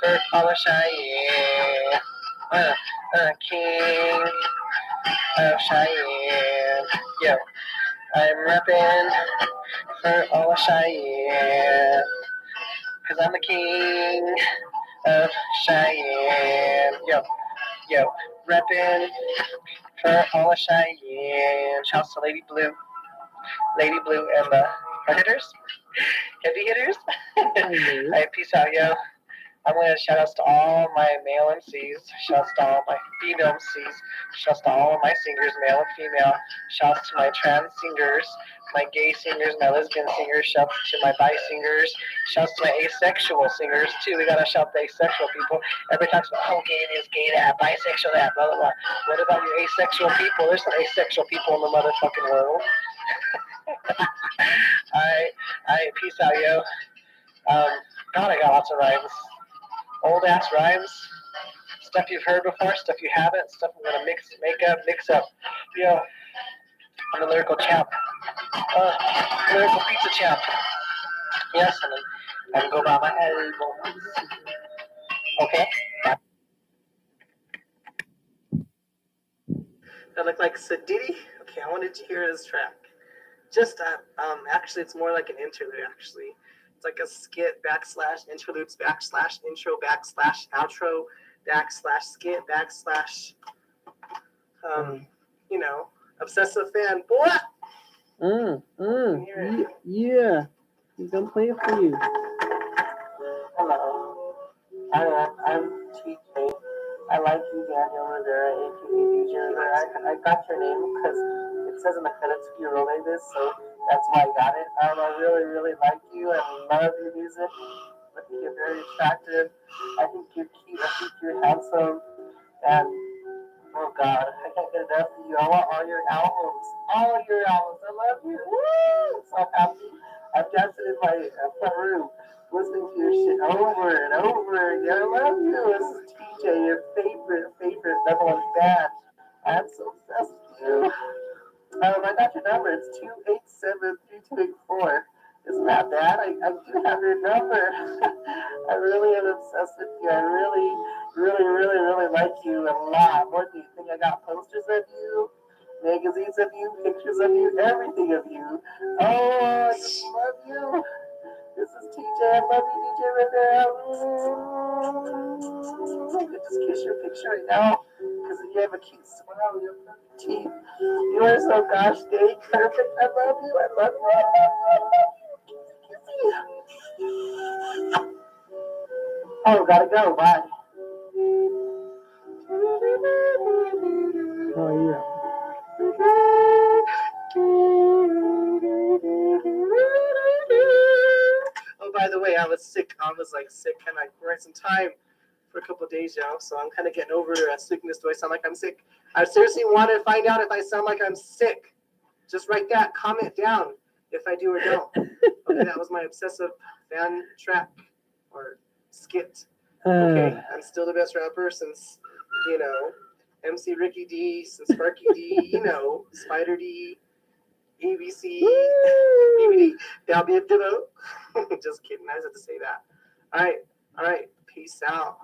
for all of Cheyenne. Uh, uh, king of Cheyenne. Yo, I'm reppin' for all of Cheyenne. Cause I'm the king of Cheyenne. Yo, yo, reppin' for all of Cheyenne. Shouts to Lady Blue. Lady Blue and the hard hitters. Heavy hitters. Alright, peace out, yo. I'm gonna shout outs to all my male MCs, Shout shouts to all my female MCs, Shout shouts to all of my singers, male and female, Shout shouts to my trans singers, my gay singers, my lesbian singers, Shout shouts to my bi singers, Shout shouts to my asexual singers too. We gotta shout the asexual people. Everybody talks about oh gay this, gay that, bisexual that, blah blah blah. What about your asexual people? There's some asexual people in the motherfucking world. Alright, alright, peace out, yo. Um, God, I got lots of rhymes. Old ass rhymes. Stuff you've heard before, stuff you haven't, stuff I'm gonna mix, make up, mix up. Yo, I'm the lyrical champ. Uh, lyrical pizza champ. Yes, and then I go by my elbows. Okay. That looked like Sadidi. Okay, I wanted to hear his track. Just uh, um, actually, it's more like an interlude. Actually, it's like a skit backslash interludes backslash intro backslash outro backslash skit backslash. Um, you know, obsessive fan boy. Mm, mm, ye- yeah. He's gonna play it for you. Hello. I, I'm TJ. I like you, Daniel Rivera, aka DJ Rivera. I, I got your name because it says in the credits you wrote like this, so that's why I got it. Um, I really, really like you. I love your music. I think you're very attractive. I think you're cute. I think you're handsome. And oh God, I can't get enough of you. I want all your albums. All your albums. I love you. Woo! So happy. I'm dancing in my uh, front room listening to your shit over and over again. I love you. This is TJ, your favorite, favorite number one fan. I'm so obsessed with you. Um, I got your number. It's 287-3284. Isn't that bad? I, I do have your number. I really am obsessed with you. I really, really, really, really like you a lot. More than you think. I got posters of you, magazines of you, pictures of you, everything of you. Oh, I just love you. This is TJ. I love you, DJ Rivera. I could just kiss your picture right now because you have a cute smile. You have pretty teeth. You are so gosh dang perfect. I love you. I love you. I love you. Kissy. Oh, gotta go. Bye. Oh yeah. by the way, I was sick. I was like sick, and I for some time for a couple days now. So I'm kind of getting over a sickness. Do I sound like I'm sick? I seriously want to find out if I sound like I'm sick. Just write that comment down if I do or don't. Okay, that was my obsessive fan track or skit. Okay, Uh, I'm still the best rapper since you know MC Ricky D, since Sparky D, you know Spider D, ABC. BBD. That'll be a ditto. Just kidding. I just had to say that. All right. All right. Peace out.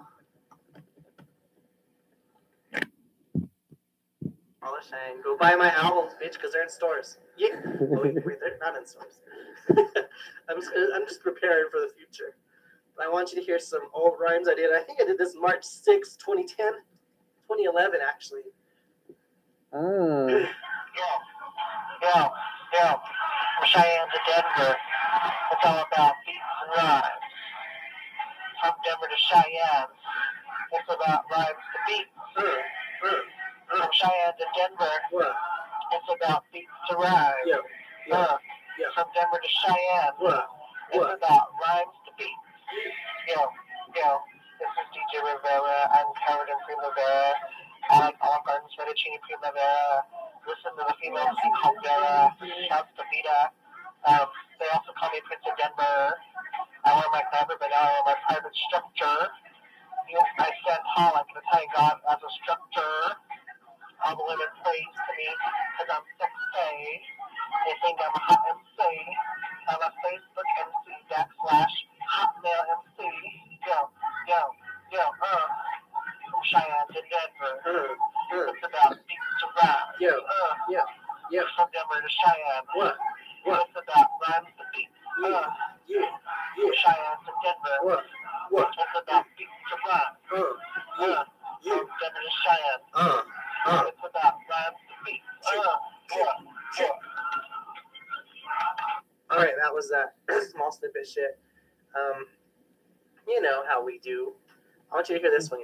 All I'm saying, go buy my albums, bitch, because they're in stores. Yeah. Oh, wait, wait, they're not in stores. I'm just, I'm just preparing for the future. But I want you to hear some old rhymes I did. I think I did this March 6, 2010, 2011, actually. Ah. Yo, yo, yo, from Cheyenne to Denver, it's all about beats and rhymes. From Denver to Cheyenne, it's about rhymes to beats. From Cheyenne to Denver, it's about beats to rhymes. Uh, yeah. From Denver to Cheyenne, it's about rhymes to beats. Yo, yo, this is DJ Rivera. I'm covered in Primavera. I like Olive Garden's fettuccine Primavera. Listen to the female MC called Vera. Shouts to Vita. Um, they also call me Prince of Denver. I wear my clever, but now I wear my private structure. I stand tall like an Italian god as a structure. All the women praise to me because I'm sexy. If think I'm a hot MC. Have a Facebook MC backslash Hotmail MC. Yo, yo, yo, uh. From Cheyenne to Denver. Uh, uh, It's about beats to rhyme. Yo, Uh, yo, yo. Denver to Cheyenne. What? What? It's about rhymes to beats. Uh, Yeah, from Cheyenne to Denver. what? What? It's about beats to rhyme. Uh, Uh, yeah, Denver to Cheyenne. uh, uh. It's about rhymes to beats. Uh, yeah, yeah. All right, that was that small snippet shit. Um, you know how we do. I want you to hear this one,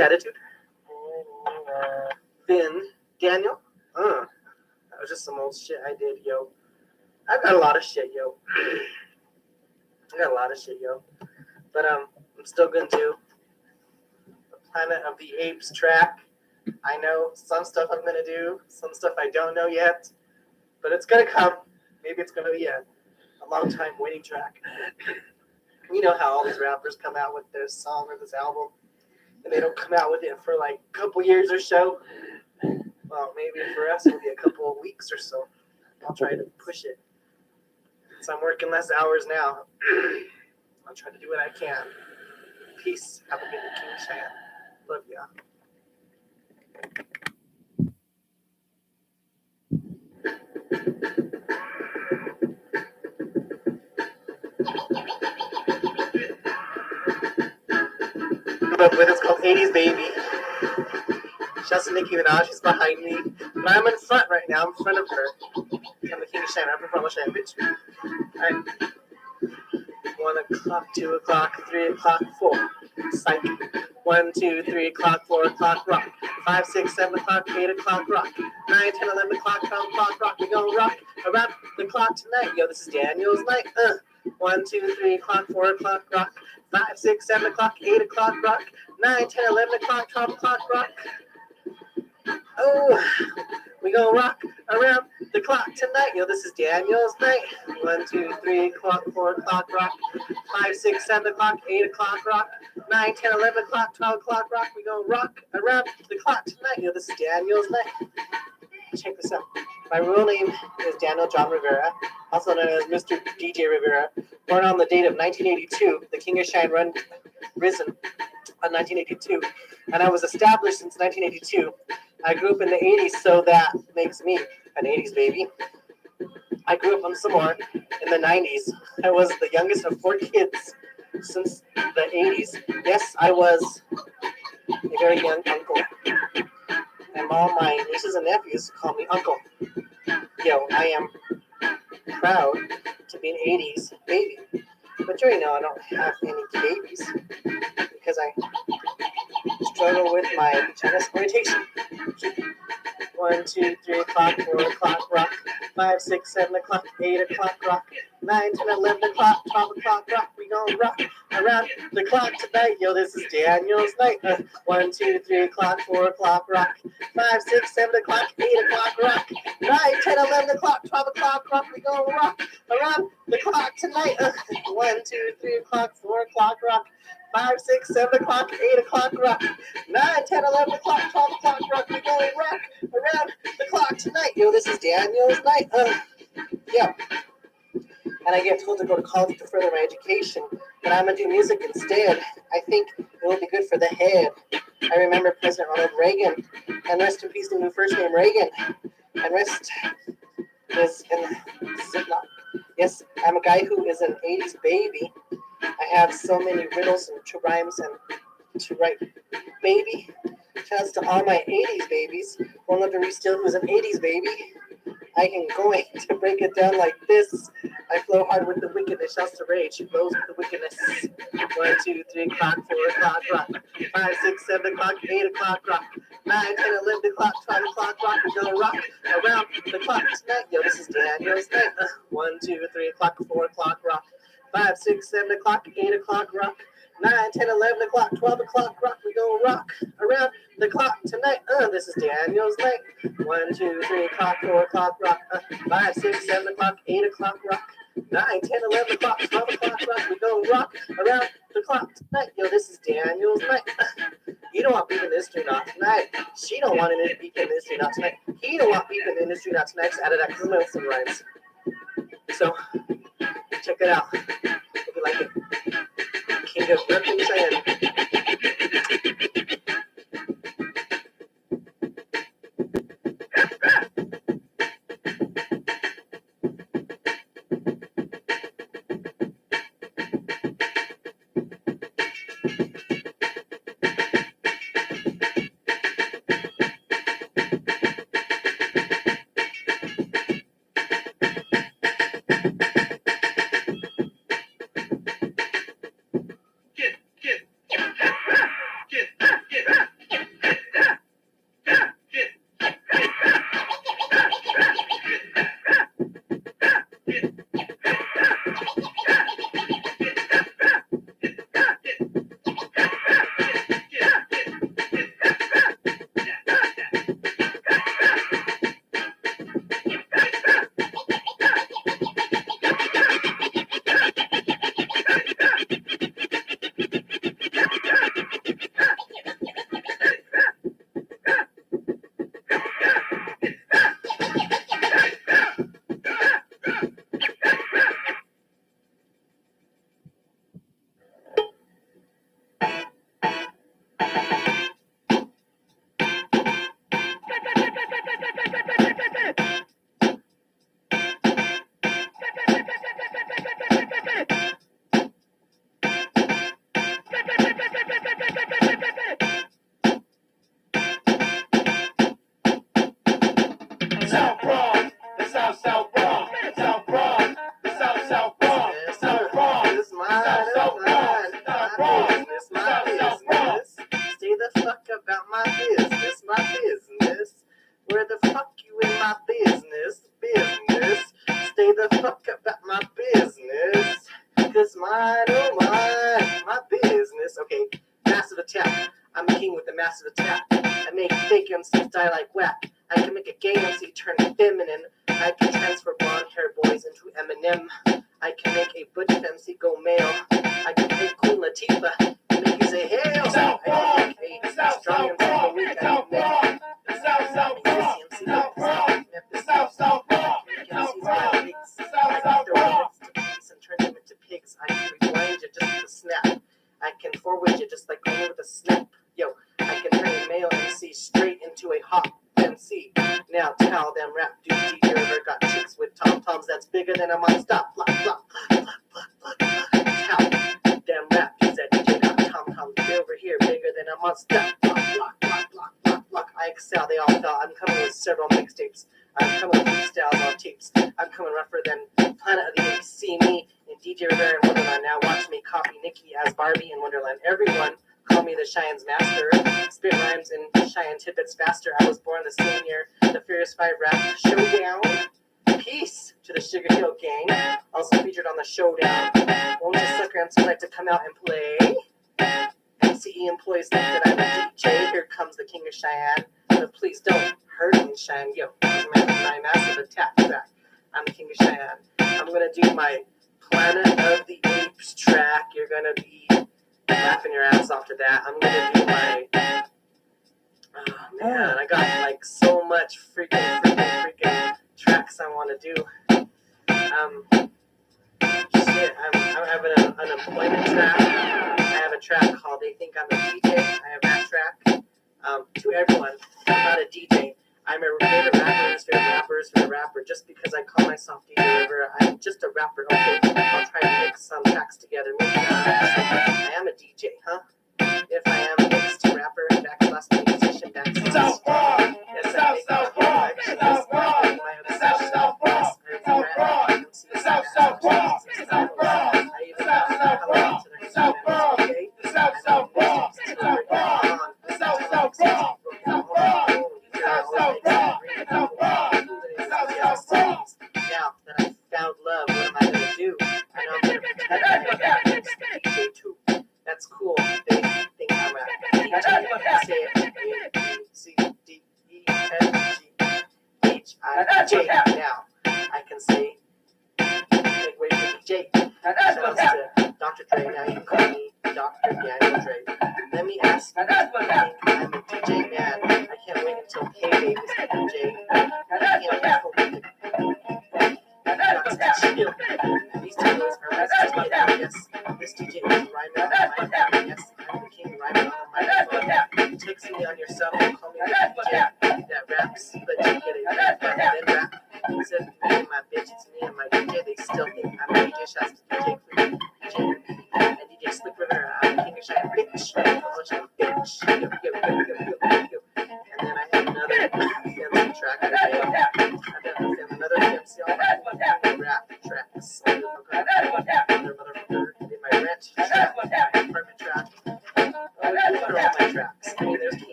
attitude. Then Daniel. Uh. That was just some old shit I did, yo. I've got a lot of shit, yo. I got a lot of shit, yo. But um, I'm still gonna do the Planet of the Apes track. I know some stuff I'm gonna do, some stuff I don't know yet, but it's gonna come. Maybe it's gonna be a, a long time waiting track. you know how all these rappers come out with this song or this album, and they don't come out with it for like a couple years or so. Well, maybe for us it'll be a couple of weeks or so. I'll try to push it. So I'm working less hours now. I'll try to do what I can. Peace. Have a good King. Love ya. But with called 80s Baby. Shouts to Nicki Minaj, she's behind me. But I'm in front right now, I'm in front of her. I'm the king of Cheyenne, I'm in front of Cheyenne, bitch. Alright. One o'clock, two o'clock, three o'clock, four. Psych. One, two, three o'clock, four o'clock, rock. Five, six, seven o'clock, eight o'clock, rock. Nine, ten, eleven o'clock, twelve o'clock, rock. We gonna rock around the clock tonight. Yo, this is Daniel's night. Uh. One, two, three o'clock, four o'clock, rock. Five, six, seven o'clock, eight o'clock, rock. Nine, ten, eleven o'clock, twelve o'clock, rock. Oh, we gonna rock around the clock tonight. Yo, this is Daniel's night. One, two, three o'clock, four o'clock, rock. Five, six, seven o'clock, eight o'clock, rock. Nine, ten, eleven o'clock, twelve o'clock, rock. We gonna rock around the clock tonight. Yo, this is Daniel's night. Check this out. My real name is Daniel John Rivera, also known as Mr. DJ Rivera. Born on the date of 1982, the King of Shine run risen on 1982, and I was established since 1982. I grew up in the 80s, so that makes me an 80s baby. I grew up on Samoa in the 90s. I was the youngest of four kids since the 80s. Yes, I was a very young uncle. And all my nieces and nephews call me uncle. Yo, I am proud to be an 80s baby. But you know I don't have any babies because I struggle with my gender orientation. One, two, three o'clock, four o'clock, rock. Five, six, seven o'clock, eight o'clock, rock. Nine, ten, eleven o'clock, twelve o'clock, rock. We gonna rock around the clock tonight. Yo, this is Daniel's night. Uh, one, two, three o'clock, four o'clock, rock. Five, six, seven o'clock, eight o'clock, rock. Nine, ten, eleven o'clock, twelve o'clock, rock. We gonna rock around the clock tonight. Uh, one, two, three o'clock, four o'clock, rock. Five, six, seven o'clock, eight o'clock, rock. Nine, ten, eleven o'clock, twelve o'clock, rock. We gonna rock around the clock tonight. Yo, this is Daniel's night. Uh, yeah. And I get told to go to college to further my education, but I'm gonna do music instead. I think it will be good for the head. I remember President Ronald Reagan, and rest in peace to new first name Reagan, and rest is in Ziploc. Yes, I'm a guy who is an 80s baby. I have so many riddles and rhymes and to write baby. test to all my 80s babies. One of the Resteel was an 80s baby. I am going to break it down like this. I flow hard with the wickedness. Shouts to rage. She blows with the wickedness. One, two, three o'clock, four o'clock, rock. Five, six, seven o'clock, eight o'clock, rock. Nine, ten, eleven o'clock, twelve o'clock, rock. We're gonna rock around the clock tonight. Yo, this is Daniel's night. One, two, three o'clock, four o'clock, rock. Five, six, seven o'clock, eight o'clock, rock. 9, 10, 11 o'clock, 12 o'clock rock. We go rock around the clock tonight. Uh, this is Daniel's Lake. 1, 2, 3 o'clock, 4 o'clock rock. Uh, 5, 6, 7 o'clock, 8 o'clock rock. 9, 10, 11 o'clock, 12 o'clock rock. We go rock around the clock tonight. Yo, this is Daniel's Lake. He you don't want beeping this dude not tonight. She don't want an beeping industry not tonight. He don't want beeping industry not tonight. Out of that criminal some rhymes. So check it out. Hope you like it. King of Ripping Sand.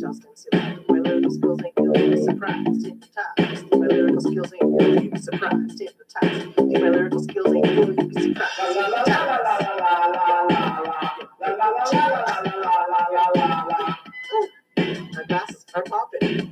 just consider. My lyrical skills ain't gonna be surprised, hypnotized. My lyrical skills ain't gonna be surprised, hypnotized. My lyrical skills ain't gonna be surprised, hypnotized. My glasses are popping.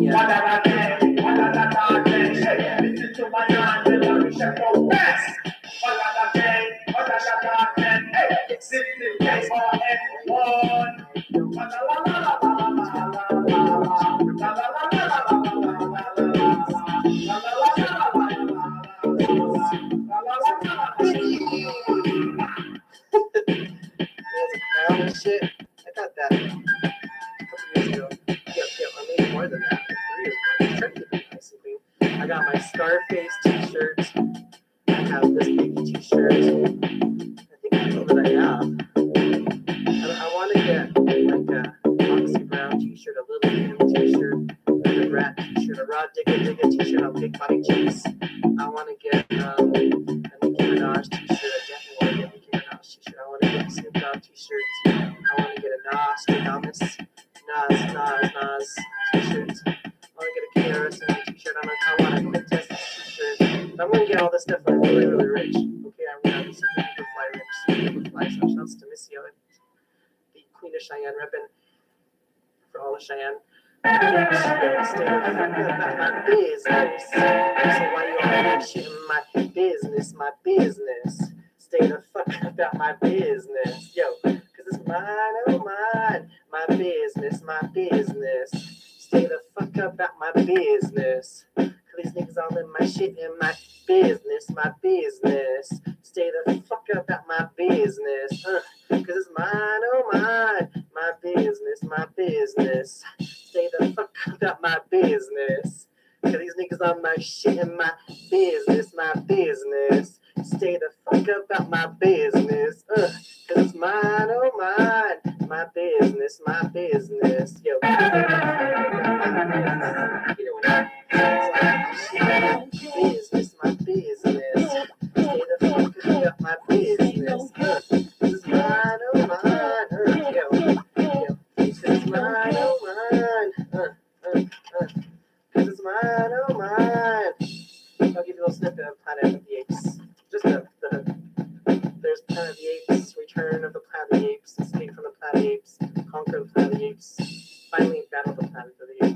yeah.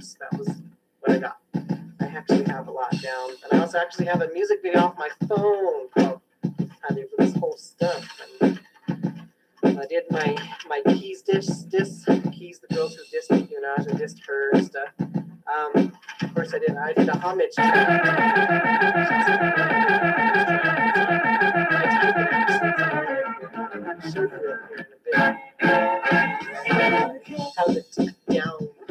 That was what I got. I actually have a lot down. And I also actually have a music video off my phone called this whole stuff. And I did my my keys diss diss keys the girls who dissed Nicki Minaj and dissed her stuff. Um, of course I did I did a homage Held it down.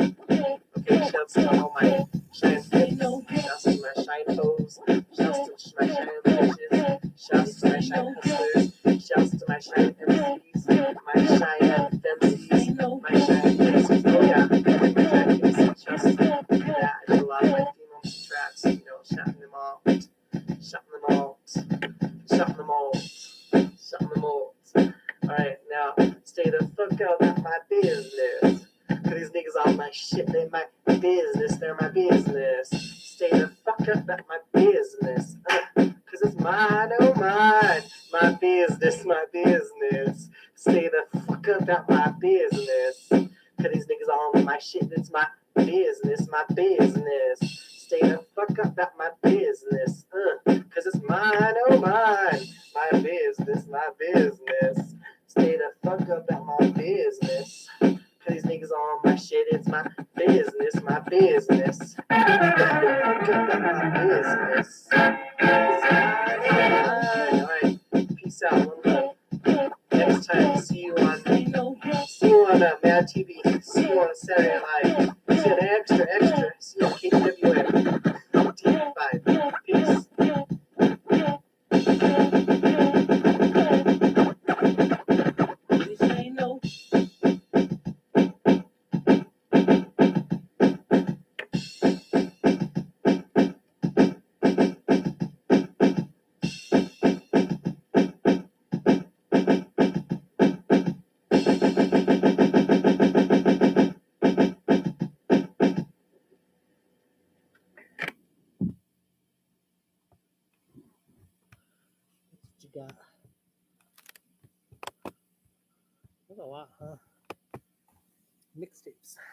Shouts to all my shine fits, shouts to my shine hoes, shouts to my shine bitches, shouts to my shine hustlers, shouts to my shine MCs, my shine MCs, my shine MCs. Oh yeah, my shine MCs. Shouts to that. I did a lot of my female tracks, you know, shouting them all, shouting them all, shouting them all, shouting them all. Alright, now stay the fuck out of my business. On my shit, they my business, they're my business. Stay the fuck up at my business. Uh, Cause it's mine, oh mine. My business, my business. Stay the fuck up at my business. Cause these niggas on my shit, it's my business, my business. Stay the fuck up at my business. Uh, Cause it's mine, oh mine. My business, my business. Stay the fuck up at my business. These niggas on my shit, it's my business, my business. My business. Alright, peace out. Next time, see you on see you on Mad TV. See you on Saturday Night. See you on extra, extra. See you on KWM. D5. Peace.